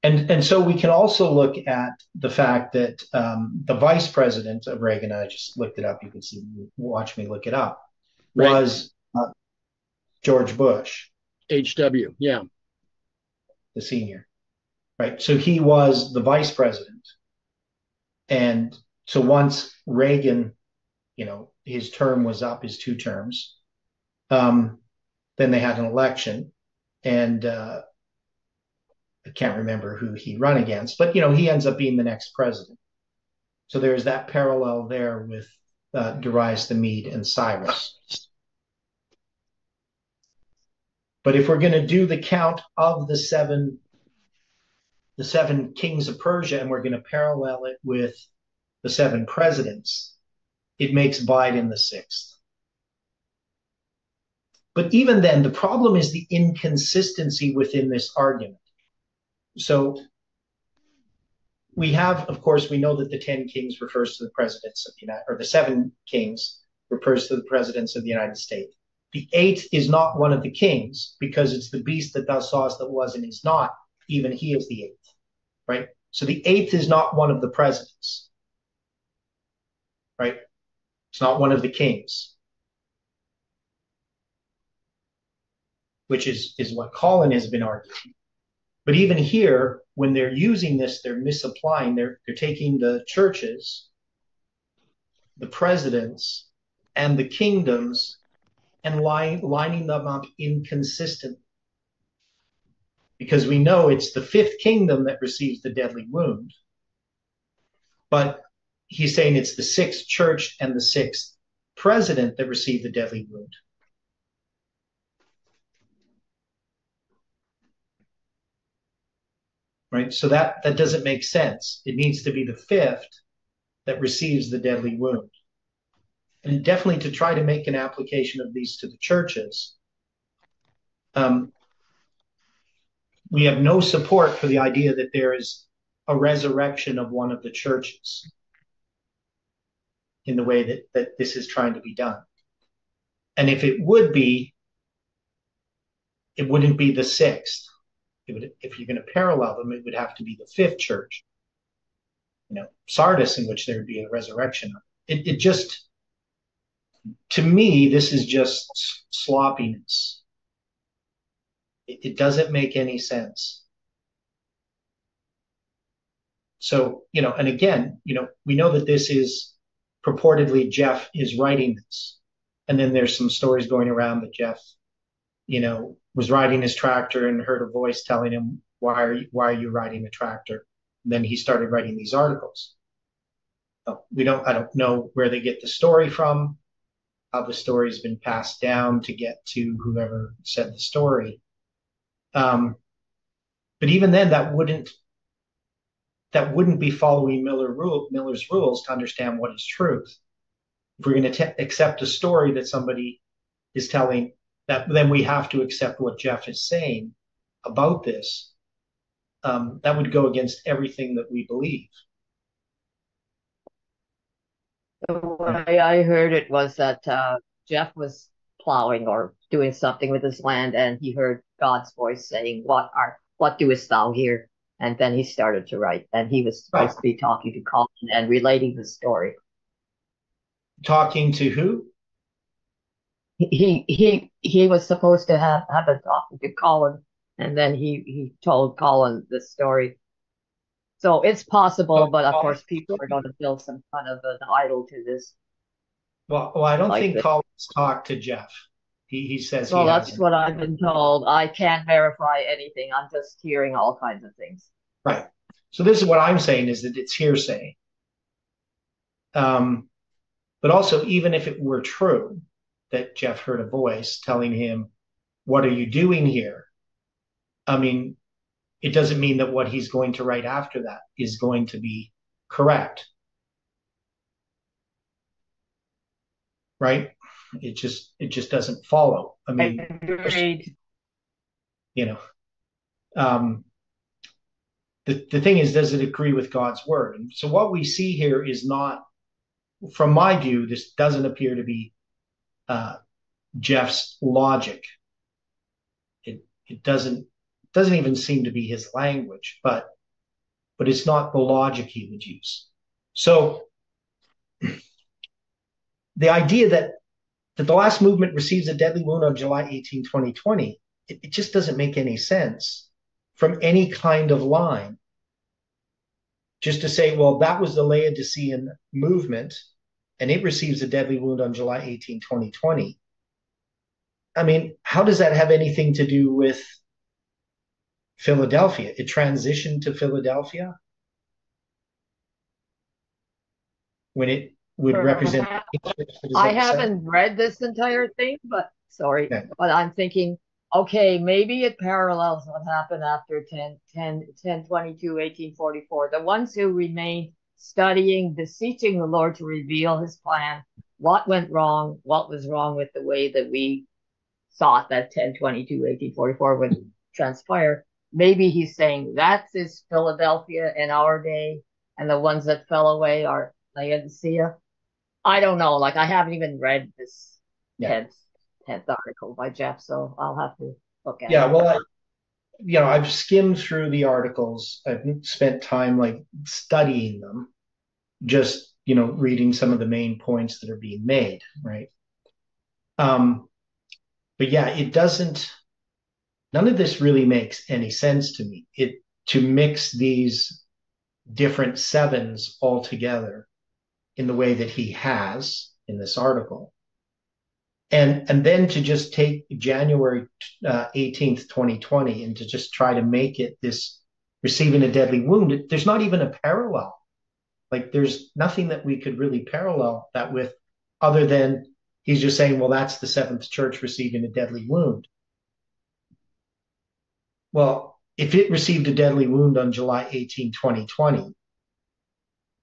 And, and so we can also look at the fact that um, the vice president of Reagan, I just looked it up, you can see, watch me look it up, right. was uh, George Bush. HW, yeah. The senior right? So he was the vice president. And so once Reagan, you know, his term was up, his two terms, um, then they had an election. And uh, I can't remember who he run against, but, you know, he ends up being the next president. So there's that parallel there with uh, Darius the Mede and Cyrus. But if we're going to do the count of the seven the seven kings of Persia and we're going to parallel it with the seven presidents, it makes Biden the sixth. But even then, the problem is the inconsistency within this argument. So we have, of course, we know that the 10 kings refers to the presidents of the United, or the seven kings refers to the presidents of the United States. The eighth is not one of the kings because it's the beast that thou sawest that was and is not. Even he is the eighth right? So the eighth is not one of the presidents, right? It's not one of the kings, which is, is what Colin has been arguing. But even here, when they're using this, they're misapplying, they're, they're taking the churches, the presidents, and the kingdoms and lining them up inconsistently because we know it's the fifth kingdom that receives the deadly wound. But he's saying it's the sixth church and the sixth president that received the deadly wound. Right? So that, that doesn't make sense. It needs to be the fifth that receives the deadly wound. And definitely to try to make an application of these to the churches, um, we have no support for the idea that there is a resurrection of one of the churches in the way that, that this is trying to be done. And if it would be, it wouldn't be the sixth. It Would, if you're going to parallel them, it would have to be the fifth church. You know, Sardis, in which there would be a resurrection. It, it just, to me, this is just sloppiness. It, it doesn't make any sense. So, you know, and again, you know, we know that this is purportedly Jeff is writing this. And then there's some stories going around that Jeff, you know, was riding his tractor and heard a voice telling him, why are you, why are you riding the tractor? And then he started writing these articles. we don't, I don't know where they get the story from, how the story's been passed down to get to whoever said the story. Um, but even then, that wouldn't that wouldn't be following Miller rule, Miller's rules to understand what is truth. if we're going to accept a story that somebody is telling, that then we have to accept what Jeff is saying about this. Um, that would go against everything that we believe. The way I heard it was that uh, Jeff was plowing or doing something with his land, and he heard God's voice saying, "What are what doest thou here?" And then he started to write, and he was supposed to be talking to Colin and relating the story. Talking to who? He he he was supposed to have have a talking to Colin, and then he he told Colin the story. So it's possible, oh, but of course, people are going to build some kind of an idol to this. Well, well, I don't like think this. Colin's talked to Jeff. He, he says well, he that's hasn't. what I've been told. I can't verify anything. I'm just hearing all kinds of things. Right. So this is what I'm saying is that it's hearsay. Um, but also, even if it were true that Jeff heard a voice telling him, "What are you doing here?" I mean, it doesn't mean that what he's going to write after that is going to be correct. Right? It just it just doesn't follow. I mean, Agreed. you know, um, the the thing is, does it agree with God's word? And so what we see here is not, from my view, this doesn't appear to be uh, Jeff's logic. It it doesn't doesn't even seem to be his language, but but it's not the logic he would use. So the idea that that the last movement receives a deadly wound on July 18, 2020, it, it just doesn't make any sense from any kind of line. Just to say, well, that was the Laodicean movement and it receives a deadly wound on July 18, 2020. I mean, how does that have anything to do with Philadelphia? It transitioned to Philadelphia when it would represent. I haven't read this entire thing, but sorry, okay. but I'm thinking, okay, maybe it parallels what happened after 10, 10, 10 22, 1844. The ones who remained studying, beseeching the Lord to reveal his plan, what went wrong, what was wrong with the way that we thought that 10, 22, 1844 would transpire. Maybe he's saying that's is Philadelphia in our day, and the ones that fell away are Laodicea. I don't know. Like I haven't even read this yeah. tenth tenth article by Jeff, so I'll have to look at yeah, it. Yeah, well, I, you know, I've skimmed through the articles. I've spent time like studying them, just you know, reading some of the main points that are being made, right? Um, but yeah, it doesn't. None of this really makes any sense to me. It to mix these different sevens all together in the way that he has in this article. And, and then to just take January uh, 18th, 2020, and to just try to make it this receiving a deadly wound, there's not even a parallel. Like there's nothing that we could really parallel that with other than he's just saying, well, that's the seventh church receiving a deadly wound. Well, if it received a deadly wound on July 18, 2020,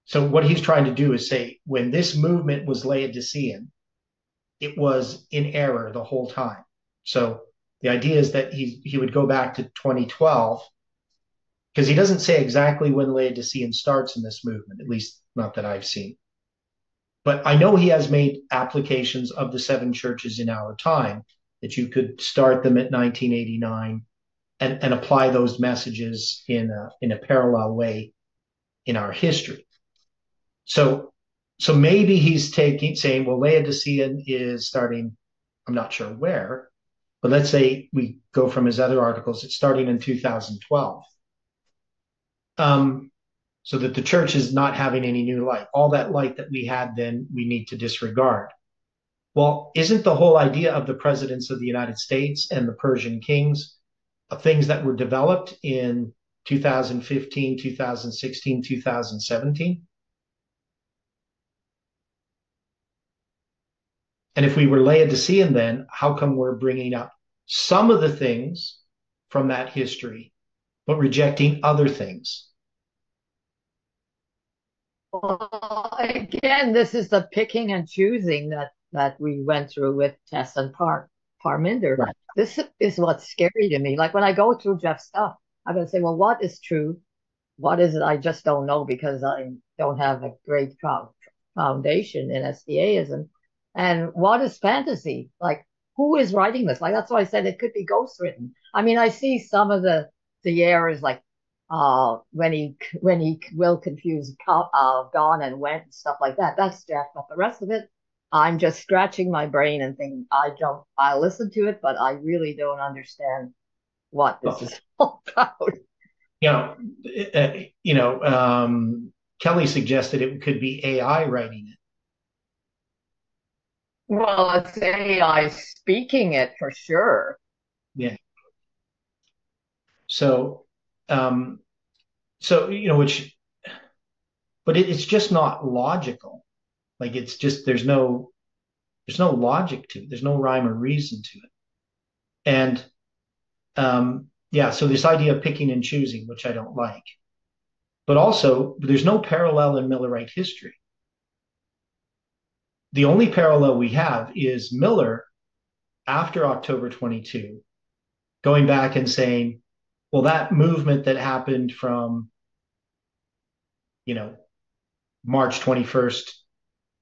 so what he's trying to do is say when this movement was Laodicean, it was in error the whole time. So the idea is that he he would go back to 2012 because he doesn't say exactly when Laodicean starts in this movement, at least not that I've seen. But I know he has made applications of the seven churches in our time that you could start them at 1989 and, and apply those messages in a, in a parallel way in our history. So, so maybe he's taking saying, well, Laodicean is starting. I'm not sure where, but let's say we go from his other articles. It's starting in 2012. Um, so that the church is not having any new light. All that light that we had then, we need to disregard. Well, isn't the whole idea of the presidents of the United States and the Persian kings things that were developed in 2015, 2016, 2017? And if we were Laodicean then, how come we're bringing up some of the things from that history, but rejecting other things? Well, again, this is the picking and choosing that that we went through with Tess and Par Parminder. Right. This is what's scary to me. Like when I go through Jeff's stuff, I'm gonna say, well, what is true? What is it? I just don't know because I don't have a great foundation in SDAism. And what is fantasy? Like who is writing this? Like that's why I said it could be ghost written. I mean, I see some of the the errors like uh, when he when he will confuse uh, gone and went and stuff like that. That's Jeff, but the rest of it, I'm just scratching my brain and thinking I don't. I listen to it, but I really don't understand what this is all about. You know, uh, you know, um, Kelly suggested it could be AI writing it. Well, it's AI speaking it for sure. Yeah. So, um, so you know, which, but it, it's just not logical. Like it's just there's no there's no logic to it. There's no rhyme or reason to it. And um, yeah, so this idea of picking and choosing, which I don't like, but also there's no parallel in Millerite history. The only parallel we have is Miller after October 22 going back and saying, well, that movement that happened from, you know, March 21st,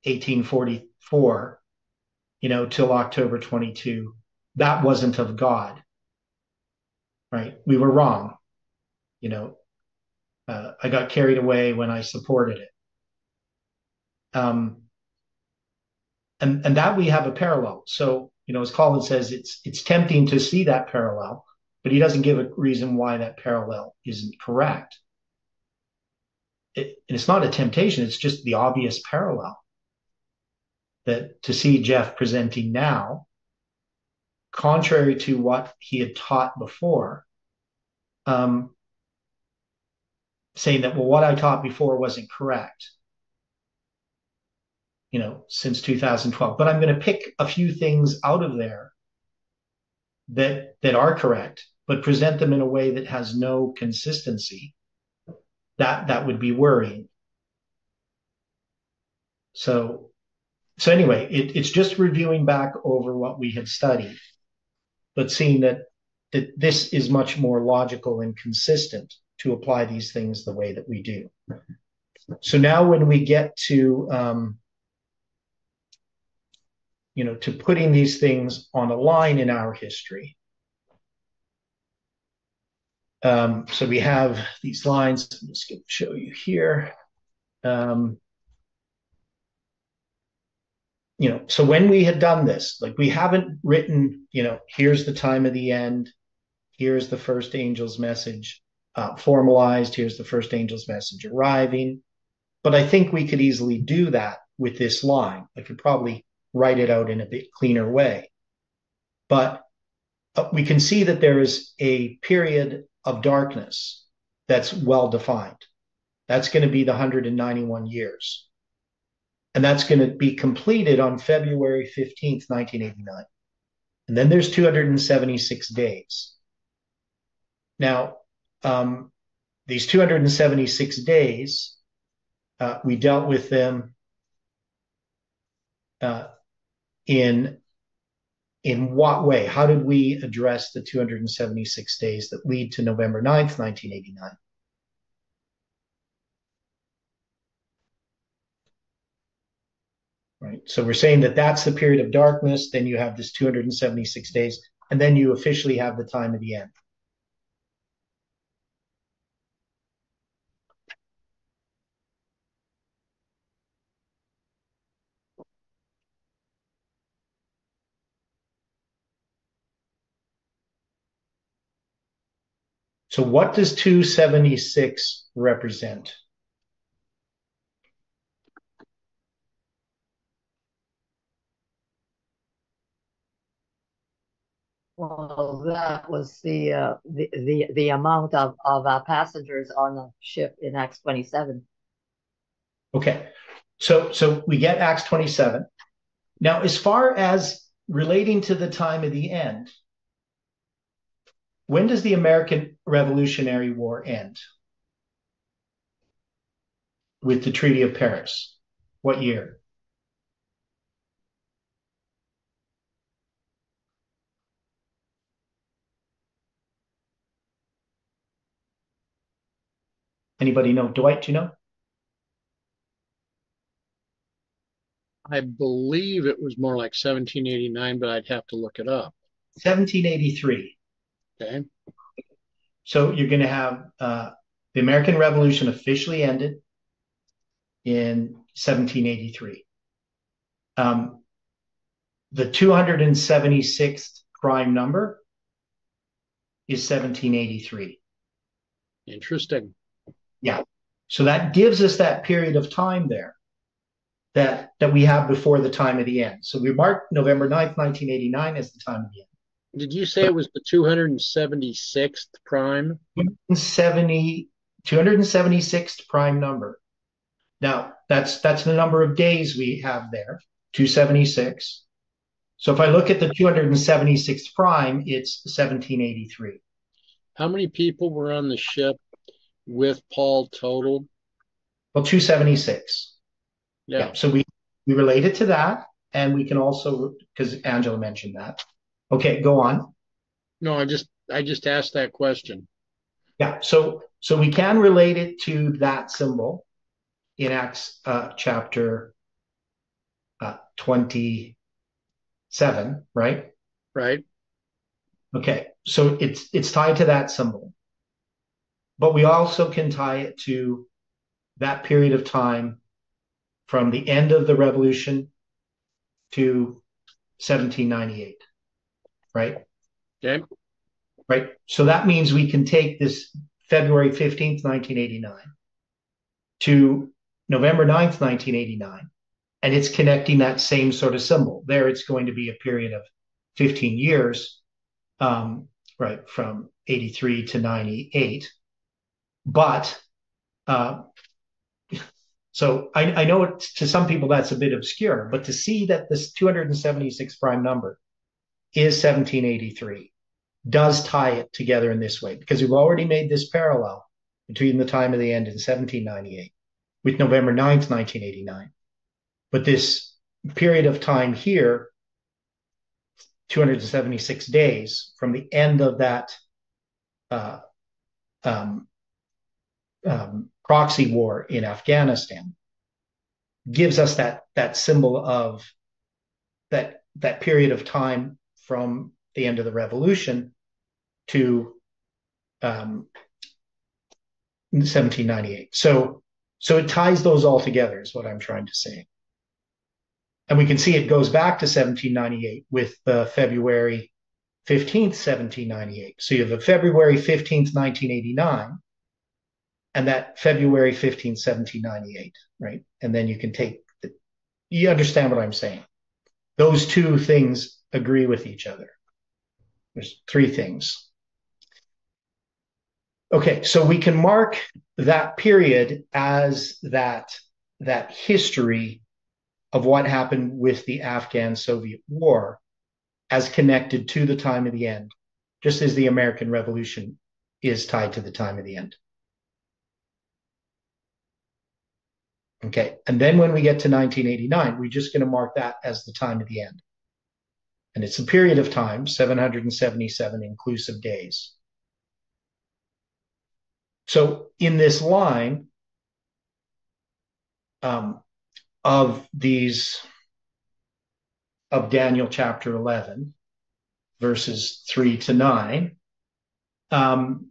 1844, you know, till October 22, that wasn't of God. Right? We were wrong. You know, uh, I got carried away when I supported it. Um, and and that we have a parallel. So you know, as Colin says, it's it's tempting to see that parallel, but he doesn't give a reason why that parallel isn't correct. It, and it's not a temptation; it's just the obvious parallel that to see Jeff presenting now, contrary to what he had taught before, um, saying that well, what I taught before wasn't correct you know, since 2012. But I'm going to pick a few things out of there that that are correct, but present them in a way that has no consistency. That that would be worrying. So so anyway, it, it's just reviewing back over what we had studied, but seeing that that this is much more logical and consistent to apply these things the way that we do. So now when we get to um, you know, to putting these things on a line in our history. Um, so we have these lines. I'm just going to show you here. Um, you know, so when we had done this, like we haven't written, you know, here's the time of the end, here's the first angel's message uh, formalized, here's the first angel's message arriving. But I think we could easily do that with this line. I could probably write it out in a bit cleaner way. But uh, we can see that there is a period of darkness that's well defined. That's going to be the 191 years. And that's going to be completed on February 15th, 1989. And then there's 276 days. Now, um, these 276 days, uh, we dealt with them uh, in in what way? How did we address the 276 days that lead to November 9th, 1989? Right. So we're saying that that's the period of darkness. Then you have this 276 days, and then you officially have the time of the end. So what does 276 represent? Well, that was the uh, the, the the amount of of uh, passengers on the ship in Acts 27. Okay, so so we get Acts 27. Now, as far as relating to the time of the end, when does the American Revolutionary War end? with the Treaty of Paris? What year? Anybody know? Dwight, do you know? I believe it was more like 1789, but I'd have to look it up. 1783. Okay. So you're going to have uh, the American Revolution officially ended in 1783. Um, the 276th prime number is 1783. Interesting. Yeah. So that gives us that period of time there that that we have before the time of the end. So we mark November 9th, 1989 as the time of the end. Did you say it was the 276th prime? 70, 276th prime number. Now, that's that's the number of days we have there, 276. So if I look at the 276th prime, it's 1783. How many people were on the ship with Paul total? Well, 276. Yeah. yeah. So we, we relate it to that. And we can also, because Angela mentioned that. Okay, go on. No, I just I just asked that question. Yeah, so so we can relate it to that symbol in Acts uh, chapter uh, 27, right? Right. Okay, so it's it's tied to that symbol. But we also can tie it to that period of time from the end of the revolution to 1798. Right? Okay. Right. So that means we can take this February 15th, 1989 to November 9th, 1989, and it's connecting that same sort of symbol. There, it's going to be a period of 15 years, um, right, from 83 to 98. But uh, so I, I know it, to some people that's a bit obscure, but to see that this 276 prime number is 1783 does tie it together in this way because we've already made this parallel between the time of the end in 1798 with November 9th, 1989. But this period of time here, 276 days from the end of that uh, um, um, proxy war in Afghanistan gives us that that symbol of that that period of time from the end of the revolution to um, 1798. So so it ties those all together is what I'm trying to say. And we can see it goes back to 1798 with the February 15th, 1798. So you have a February 15th, 1989 and that February 15th, 1798, right? And then you can take, the, you understand what I'm saying. Those two things agree with each other. There's three things. Okay, so we can mark that period as that, that history of what happened with the Afghan Soviet War as connected to the time of the end, just as the American Revolution is tied to the time of the end. Okay. And then when we get to 1989, we're just going to mark that as the time of the end. And it's a period of time, 777 inclusive days. So in this line um, of these, of Daniel chapter 11, verses 3 to 9, um,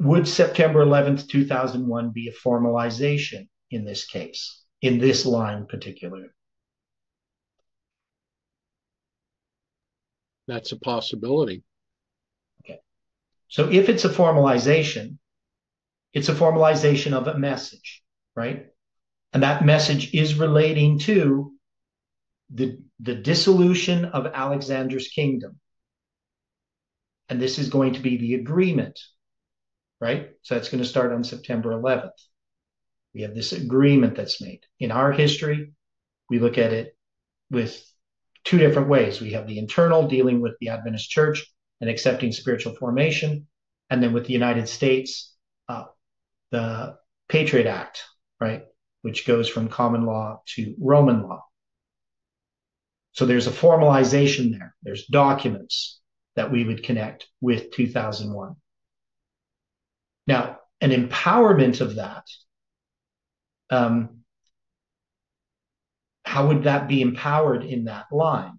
would September 11th, 2001 be a formalization in this case, in this line particular. That's a possibility. Okay. So if it's a formalization, it's a formalization of a message, right? And that message is relating to the, the dissolution of Alexander's kingdom. And this is going to be the agreement, right? So that's going to start on September 11th. We have this agreement that's made. In our history, we look at it with two different ways. We have the internal dealing with the Adventist church and accepting spiritual formation. And then with the United States, uh, the Patriot Act right? Which goes from common law to Roman law. So there's a formalization there. There's documents that we would connect with 2001. Now, an empowerment of that, um, how would that be empowered in that line?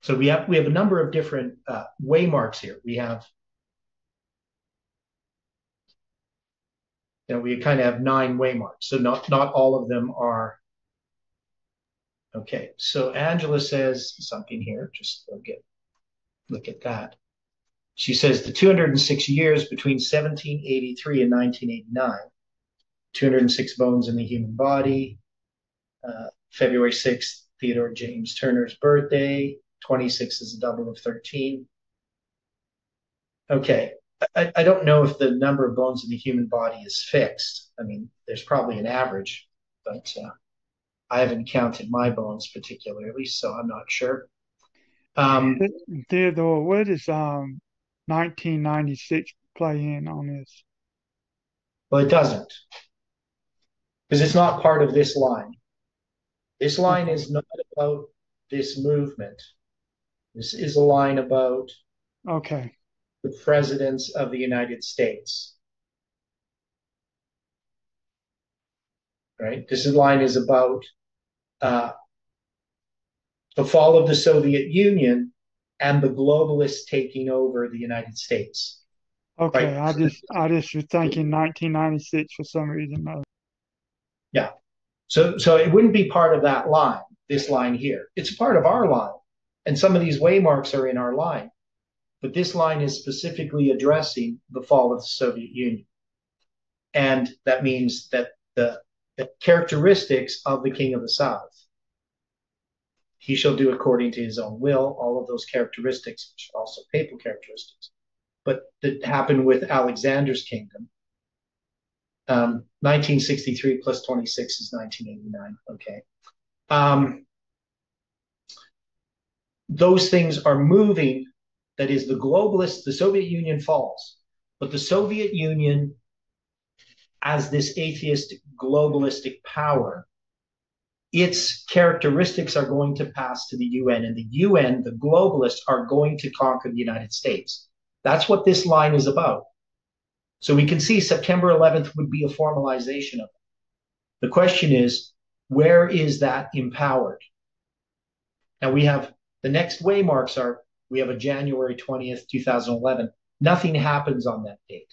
So we have we have a number of different uh, waymarks here. We have you know, we kind of have nine waymarks. So not not all of them are okay. So Angela says something here. Just look at look at that. She says the 206 years between 1783 and 1989, 206 bones in the human body. Uh, February 6th, Theodore James Turner's birthday. 26 is a double of 13. Okay, I, I don't know if the number of bones in the human body is fixed. I mean, there's probably an average, but uh, I haven't counted my bones particularly, so I'm not sure. Um, Theodore, what is um, 1996 play in on this? Well, it doesn't, because it's not part of this line. This line is not about this movement. This is a line about okay the presidents of the United States. Right? This line is about uh, the fall of the Soviet Union and the globalists taking over the United States. Okay, right? I just I just was thinking 1996 for some reason. Yeah, so so it wouldn't be part of that line. This line here, it's part of our line, and some of these waymarks are in our line. But this line is specifically addressing the fall of the Soviet Union, and that means that the, the characteristics of the King of the South he shall do according to his own will. All of those characteristics, which are also papal characteristics, but that happened with Alexander's kingdom. Um, 1963 plus 26 is 1989. Okay. Um, those things are moving. That is, the globalists, the Soviet Union falls, but the Soviet Union, as this atheist globalistic power, its characteristics are going to pass to the UN, and the UN, the globalists, are going to conquer the United States. That's what this line is about. So we can see September 11th would be a formalization of it. The question is, where is that empowered? Now we have the next waymarks are we have a January 20th, 2011. Nothing happens on that date.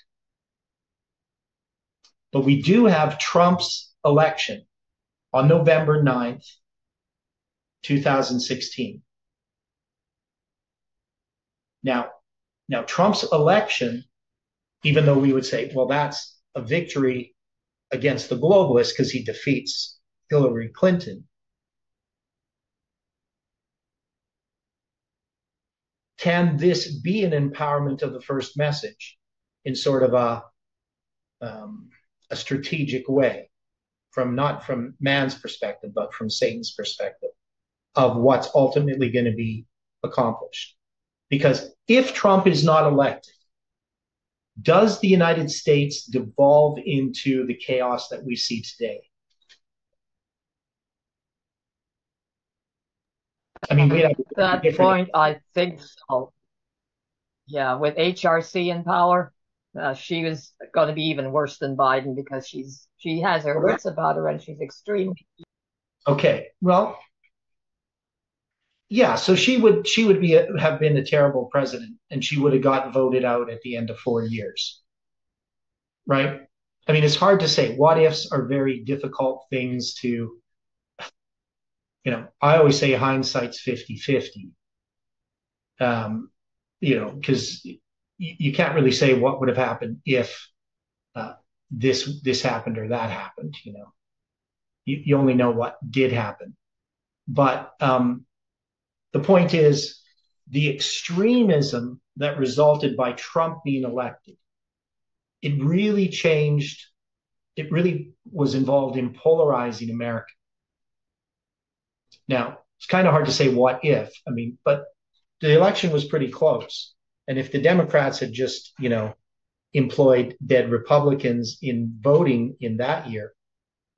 But we do have Trump's election on November 9th, 2016. Now, now Trump's election, even though we would say, well, that's a victory against the globalists because he defeats Hillary Clinton. Can this be an empowerment of the first message in sort of a um, a strategic way? From not from man's perspective, but from Satan's perspective of what's ultimately going to be accomplished. Because if Trump is not elected, does the United States devolve into the chaos that we see today? I mean, we have At that point, I think so. Yeah, with HRC in power, uh, she was going to be even worse than Biden because she's she has her wits about her and she's extremely. Okay, well, yeah. So she would she would be a, have been a terrible president, and she would have got voted out at the end of four years, right? I mean, it's hard to say. What ifs are very difficult things to. You know, I always say hindsight's 50 50. Um, you know, because you can't really say what would have happened if uh, this this happened or that happened. You know, you, you only know what did happen. But um, the point is, the extremism that resulted by Trump being elected, it really changed. It really was involved in polarizing America. Now, it's kind of hard to say what if. I mean, but the election was pretty close. And if the Democrats had just, you know, employed dead Republicans in voting in that year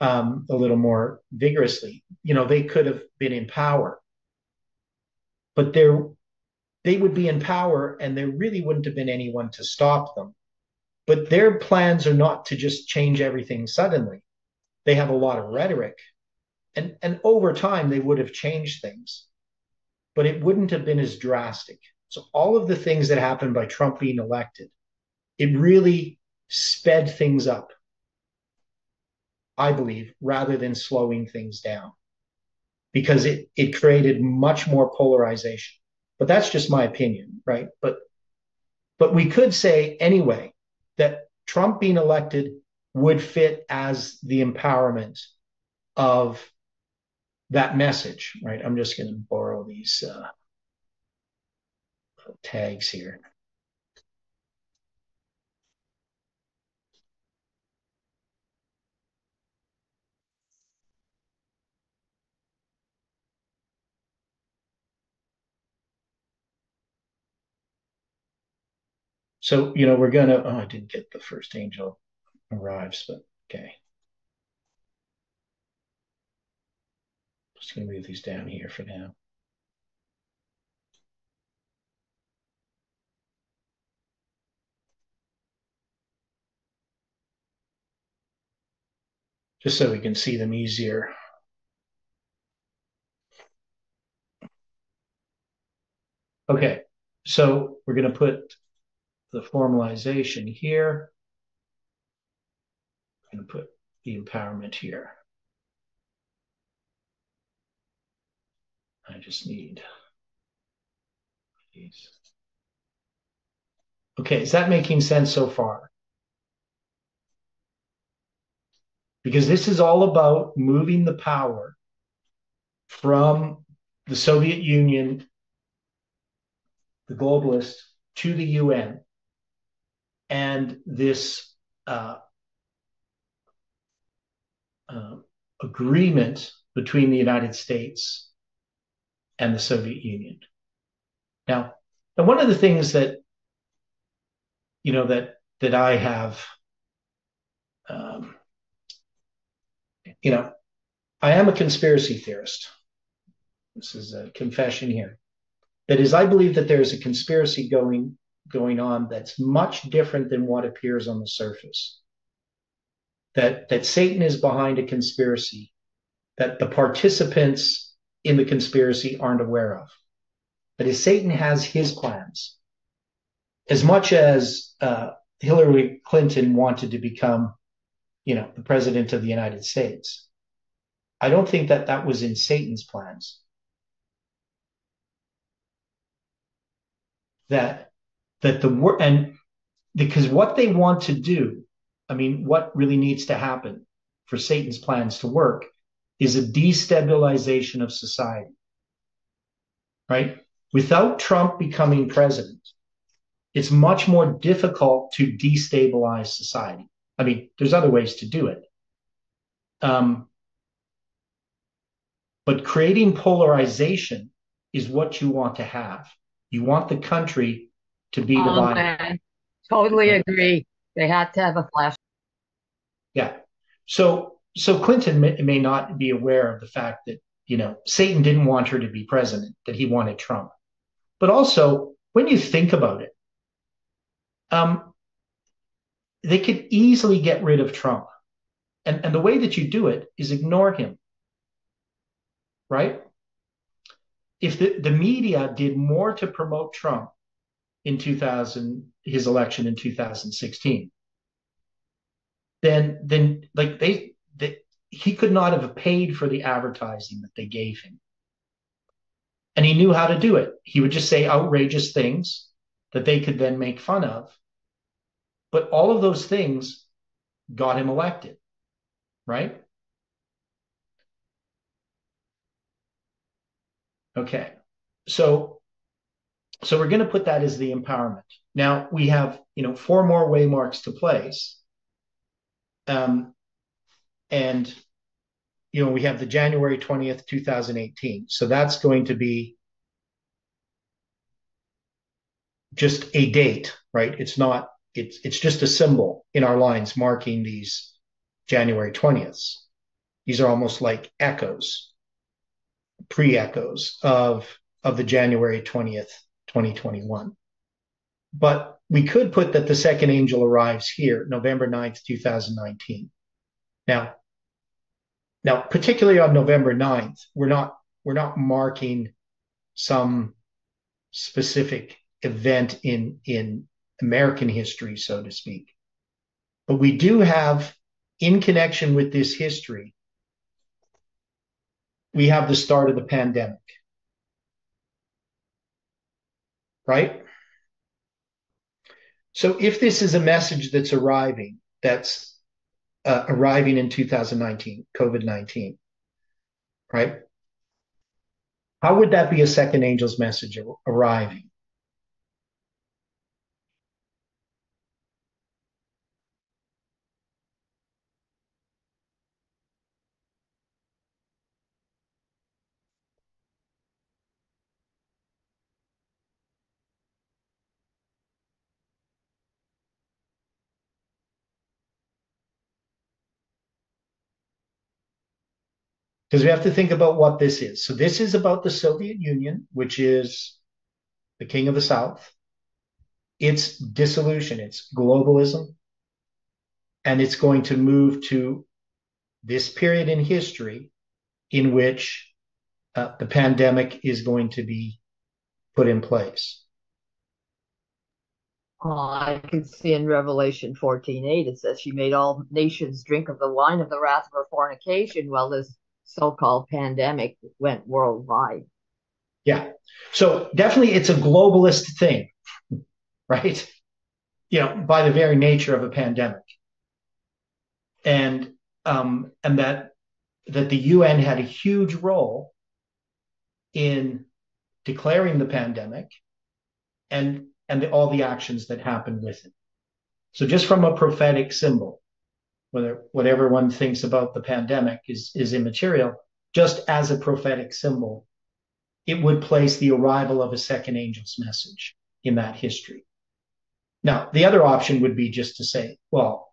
um, a little more vigorously. You know, they could have been in power, but there they would be in power, and there really wouldn't have been anyone to stop them. But their plans are not to just change everything suddenly. They have a lot of rhetoric, and and over time they would have changed things, but it wouldn't have been as drastic. So all of the things that happened by Trump being elected, it really sped things up I believe, rather than slowing things down because it, it created much more polarization. But that's just my opinion, right? But but we could say anyway that Trump being elected would fit as the empowerment of that message, right? I'm just going to borrow these uh, tags here. So, you know, we're going to, oh, I didn't get the first angel arrives, but okay. Just going to move these down here for now. Just so we can see them easier. Okay, so we're going to put the formalization here. I'm going to put the empowerment here. I just need these. Okay, is that making sense so far? Because this is all about moving the power from the Soviet Union, the globalists, to the UN and this uh, uh, agreement between the United States and the Soviet Union. Now, and one of the things that you know that that I have, um, you know, I am a conspiracy theorist. This is a confession here. That is, I believe that there is a conspiracy going going on that's much different than what appears on the surface. That, that Satan is behind a conspiracy that the participants in the conspiracy aren't aware of. That is, Satan has his plans. As much as uh, Hillary Clinton wanted to become, you know, the president of the United States, I don't think that that was in Satan's plans. That that the work and because what they want to do, I mean, what really needs to happen for Satan's plans to work is a destabilization of society. Right? Without Trump becoming president, it's much more difficult to destabilize society. I mean, there's other ways to do it. Um, but creating polarization is what you want to have. You want the country to be oh, divided. Man. Totally agree. They had to have a flash. Yeah. So so Clinton may, may not be aware of the fact that you know Satan didn't want her to be president; that he wanted Trump. But also, when you think about it, um, they could easily get rid of Trump, and and the way that you do it is ignore him. Right? If the, the media did more to promote Trump in 2000 his election in 2016 then then like they, they he could not have paid for the advertising that they gave him and he knew how to do it he would just say outrageous things that they could then make fun of but all of those things got him elected right okay so so we're going to put that as the empowerment. Now we have, you know, four more waymarks to place. Um, and, you know, we have the January 20th, 2018. So that's going to be just a date, right? It's not it's it's just a symbol in our lines marking these January 20ths. These are almost like echoes, pre-echoes of of the January 20th, 2021. But we could put that the second angel arrives here, November 9th, 2019. Now, now, particularly on November 9th, we're not we're not marking some specific event in in American history, so to speak. But we do have, in connection with this history, we have the start of the pandemic. Right? So if this is a message that's arriving, that's uh, arriving in 2019, COVID 19, right? How would that be a second angel's message arriving? Because we have to think about what this is. So this is about the Soviet Union, which is the king of the South. It's dissolution, it's globalism, and it's going to move to this period in history in which uh, the pandemic is going to be put in place. Oh, I can see in Revelation 14 8, it says, She made all nations drink of the wine of the wrath of her fornication. Well, this so-called pandemic went worldwide. Yeah. So definitely it's a globalist thing, right? You know, by the very nature of a pandemic. And um, and that that the UN had a huge role in declaring the pandemic and and the, all the actions that happened with it. So just from a prophetic symbol, whether whatever one thinks about the pandemic is is immaterial, just as a prophetic symbol, it would place the arrival of a second angel's message in that history. Now, the other option would be just to say, well,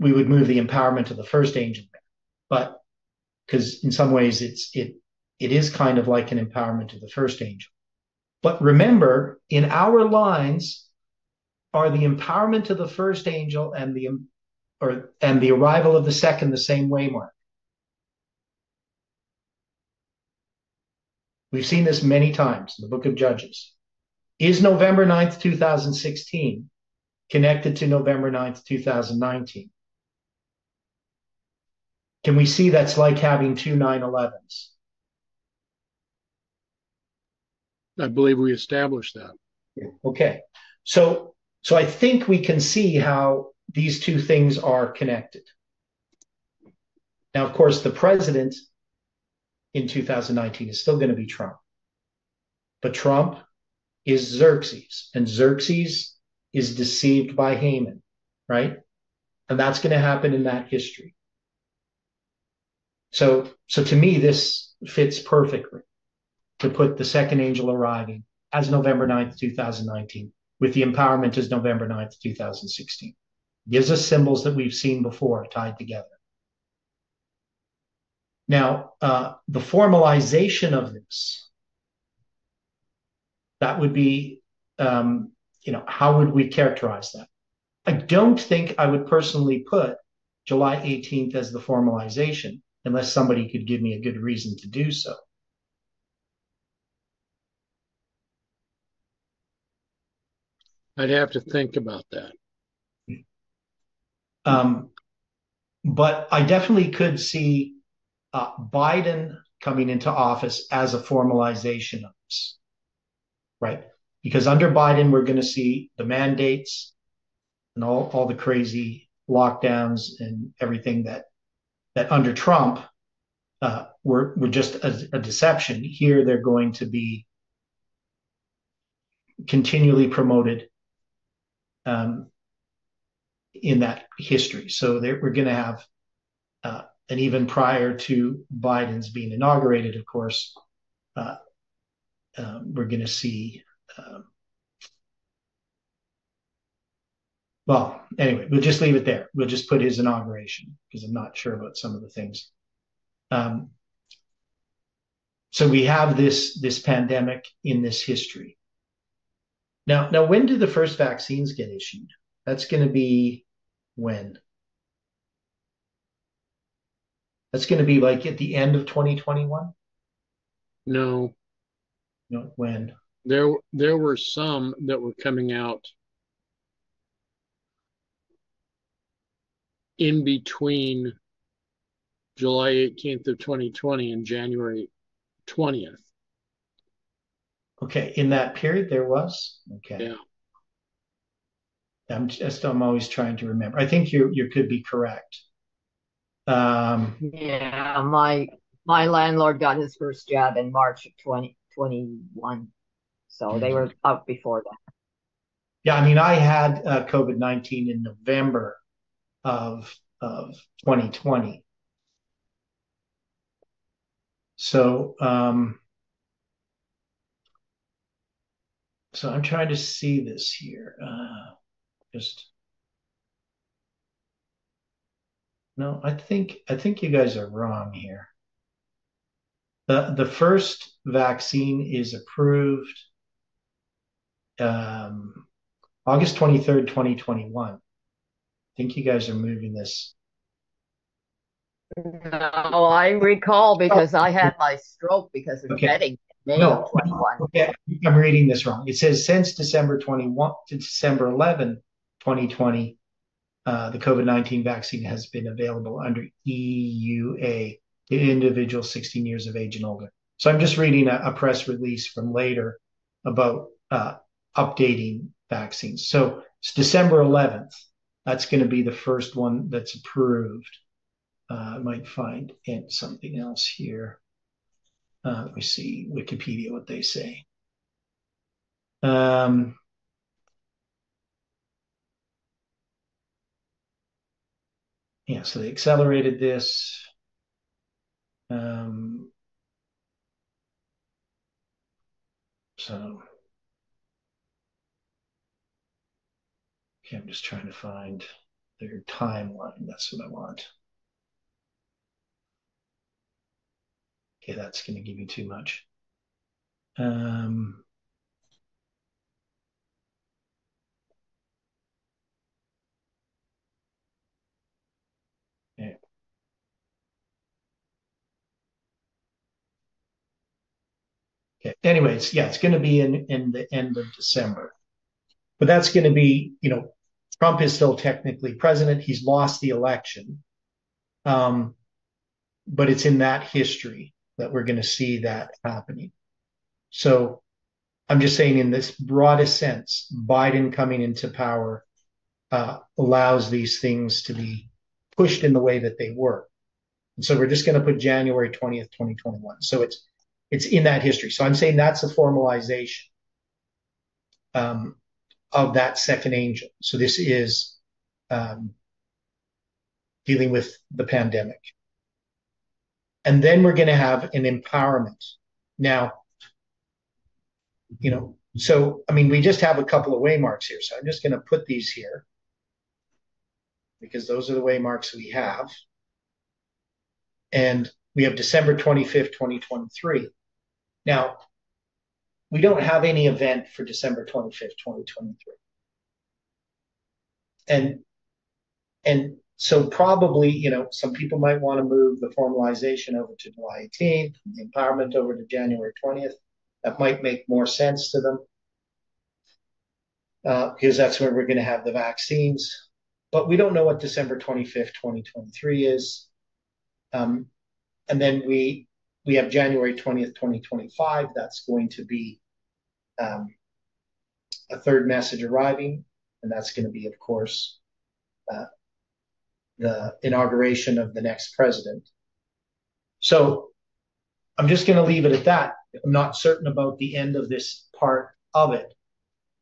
we would move the empowerment of the first angel. But because in some ways it's it it is kind of like an empowerment of the first angel. But remember, in our lines are the empowerment of the first angel and the or and the arrival of the second the same way mark. We've seen this many times in the book of Judges. Is November 9th, 2016 connected to November 9th, 2019? Can we see that's like having two 9-11s? I believe we established that. Okay. So so I think we can see how these two things are connected. Now, of course, the president in 2019 is still going to be Trump. But Trump is Xerxes, and Xerxes is deceived by Haman, right? And that's going to happen in that history. So, so to me, this fits perfectly to put the second angel arriving as November 9th, 2019, with the empowerment as November 9th, 2016 gives us symbols that we've seen before tied together. Now, uh, the formalization of this, that would be, um, you know, how would we characterize that? I don't think I would personally put July 18th as the formalization unless somebody could give me a good reason to do so. I'd have to think about that. Um, but I definitely could see uh, Biden coming into office as a formalization of this, right? Because under Biden, we're going to see the mandates and all, all the crazy lockdowns and everything that that under Trump uh, were were just a, a deception. Here, they're going to be continually promoted um, in that history. So we're going to have, uh, and even prior to Biden's being inaugurated, of course, uh, uh, we're going to see um, well, anyway, we'll just leave it there. We'll just put his inauguration because I'm not sure about some of the things. Um, so we have this this pandemic in this history. Now, now, when do the first vaccines get issued? That's going to be when? That's going to be like at the end of 2021. No. No, when? There, there were some that were coming out in between July 18th of 2020 and January 20th. Okay, in that period there was? Okay. Yeah. I'm just I'm always trying to remember. I think you you could be correct. Um, yeah, my my landlord got his first job in March of 2021. so mm-hmm. they were up before that. Yeah, I mean, I had uh, COVID 19 in November of of 2020. So um, so I'm trying to see this here. Uh, just no, I think I think you guys are wrong here. The the first vaccine is approved um, August 23rd, 2021 i think you guys are moving this. No, I recall because I had my stroke because of okay. betting. no, okay, I'm reading this wrong. It says since December 21 to December 11, 2020, uh, the COVID 19 vaccine has been available under EUA to individuals 16 years of age and older. So I'm just reading a, a press release from later about uh, updating vaccines. So it's December 11th. That's going to be the first one that's approved. Uh, I might find in something else here. Uh, let me see Wikipedia what they say. Um, yeah, so they accelerated this. Um, so Okay, I'm just trying to find their timeline. That's what I want. Okay, that's going to give you too much. Um, Anyways, yeah, it's going to be in in the end of December, but that's going to be you know Trump is still technically president. He's lost the election. Um, but it's in that history that we're going to see that happening. So I'm just saying, in this broadest sense, Biden coming into power uh, allows these things to be pushed in the way that they were. And so we're just going to put January 20th, 2021. So it's it's in that history. So I'm saying that's a formalization. Um, of that second angel. So this is um, dealing with the pandemic. And then we're going to have an empowerment. Now, you know, so, I mean, we just have a couple of waymarks here. So I'm just going to put these here because those are the waymarks we have. And we have December 25th, 2023. Now, we don't have any event for December 25th, 2023. And and so probably, you know, some people might want to move the formalization over to July 18th, the empowerment over to January 20th. That might make more sense to them uh, because that's where we're going to have the vaccines. But we don't know what December 25th, 2023 is. Um, and then we we have January 20th, 2025. That's going to be um, a third message arriving, and that's going to be, of course, uh, the inauguration of the next president. So I'm just going to leave it at that. I'm not certain about the end of this part of it,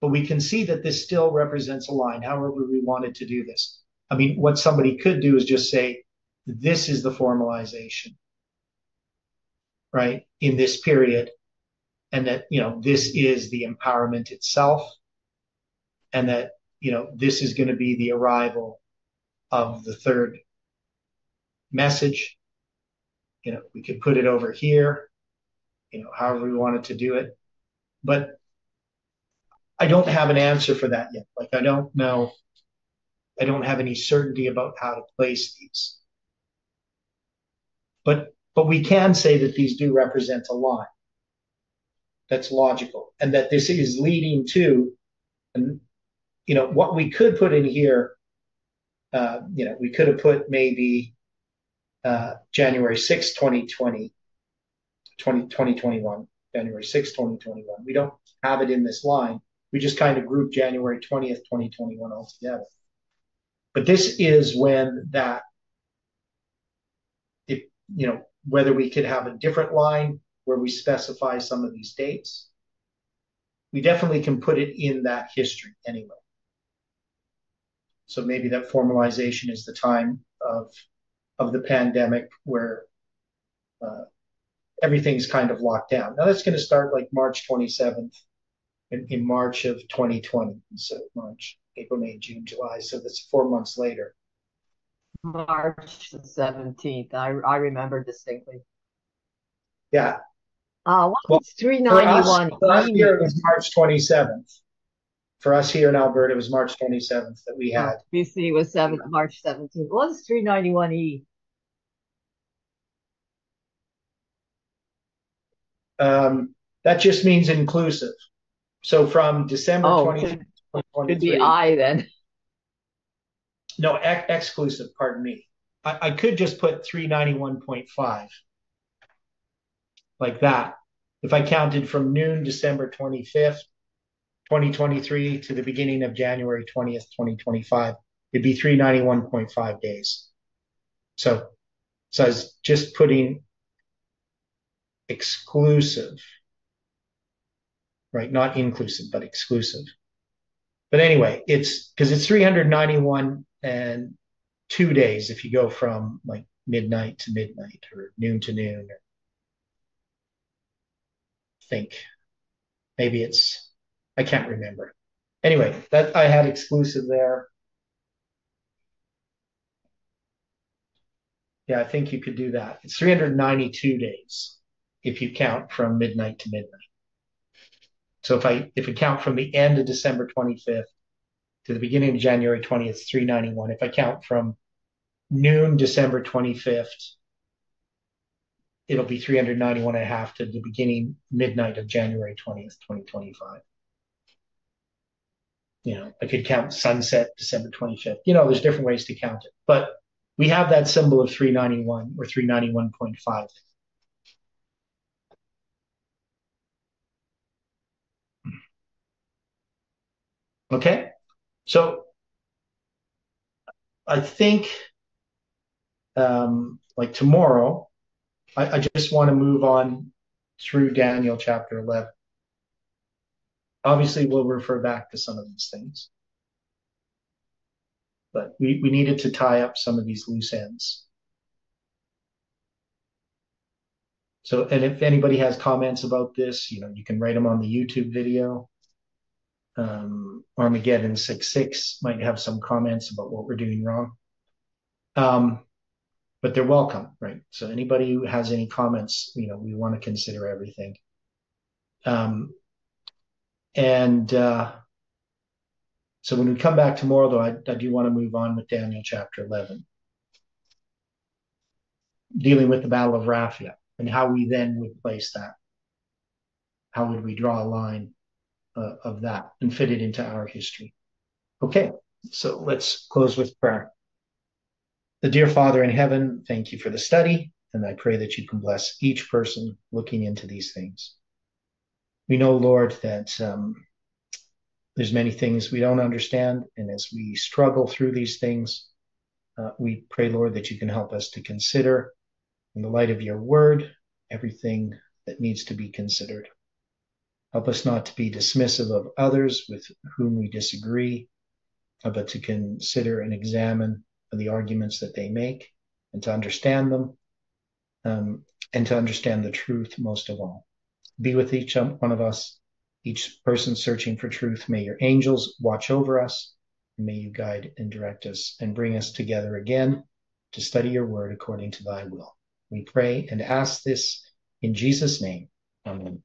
but we can see that this still represents a line, however we wanted to do this. I mean, what somebody could do is just say, this is the formalization right, in this period, and that, you know, this is the empowerment itself, and that, you know, this is going to be the arrival of the third message. You know, we could put it over here, you know, however we wanted to do it. But I don't have an answer for that yet. Like, I don't know. I don't have any certainty about how to place these. But but we can say that these do represent a line. That's logical, and that this is leading to, and you know, what we could put in here. Uh, you know, we could have put maybe uh, January 6, 2020, 20, 2021, January 6, 2021. We don't have it in this line. We just kind of group January 20th, 2021 all together. But this is when that, if, you know, whether we could have a different line where we specify some of these dates. We definitely can put it in that history anyway. So maybe that formalization is the time of of the pandemic where uh, everything's kind of locked down. Now that's going to start like March 27th in, in March of 2020. So March, April, May, June, July. So that's four months later. March the 17th. I, I remember distinctly. Yeah. Uh, what well, was 391? For us, here it was March 27th. For us here in Alberta, it was March 27th that we had. Oh, BC was 7, March 17th. What is 391E? Um, that just means inclusive. So from December oh, 20, could be I then. No, ex- exclusive, pardon me. I, I could just put 391.5 like that. If I counted from noon December 25th, 2023 to the beginning of January 20th, 2025, it'd be 391.5 days. So, so I was just putting exclusive, right? Not inclusive, but exclusive. But anyway, it's because it's 391 and two days if you go from like midnight to midnight or noon to noon or think. Maybe it's i can't remember. Anyway that i had exclusive there. Yeah i think you could do that. It's 392 days if you count from midnight to midnight. So if i if we count from the end of december 25th to the beginning of January 20th, 391. If I count from noon December 25th, it'll be 391 and a half to the beginning midnight of January 20th, 2025. You know, I could count sunset December 25th. You know, there's different ways to count it, but we have that symbol of 391 or 391.5. Okay. So I think um, like tomorrow, I, I just want to move on through Daniel chapter 11. Obviously, we'll refer back to some of these things, but we, we needed to tie up some of these loose ends. So, and if anybody has comments about this, you know, you can write them on the YouTube video um, Armageddon 66 might have some comments about what we're doing wrong. Um, but they're welcome, right? So anybody who has any comments, you know, we want to consider everything. Um, and uh, so when we come back tomorrow, though, I, I do want to move on with Daniel chapter 11, dealing with the Battle of Raphia and how we then would place that. How would we draw a line uh, of that and fit it into our history. Okay, so let's close with prayer. The dear Father in heaven, thank you for the study, and I pray that you can bless each person looking into these things. We know, Lord, that um, there's many things we don't understand, and as we struggle through these things, uh, we pray, Lord, that you can help us to consider, in the light of your word, everything that needs to be considered. Help us not to be dismissive of others with whom we disagree, uh, but to consider and examine the arguments that they make and to understand them um, and to understand the truth most of all. Be with each one of us, each person searching for truth. May your angels watch over us may you guide and direct us and bring us together again to study your word according to thy will. We pray and ask this in Jesus' name. Amen.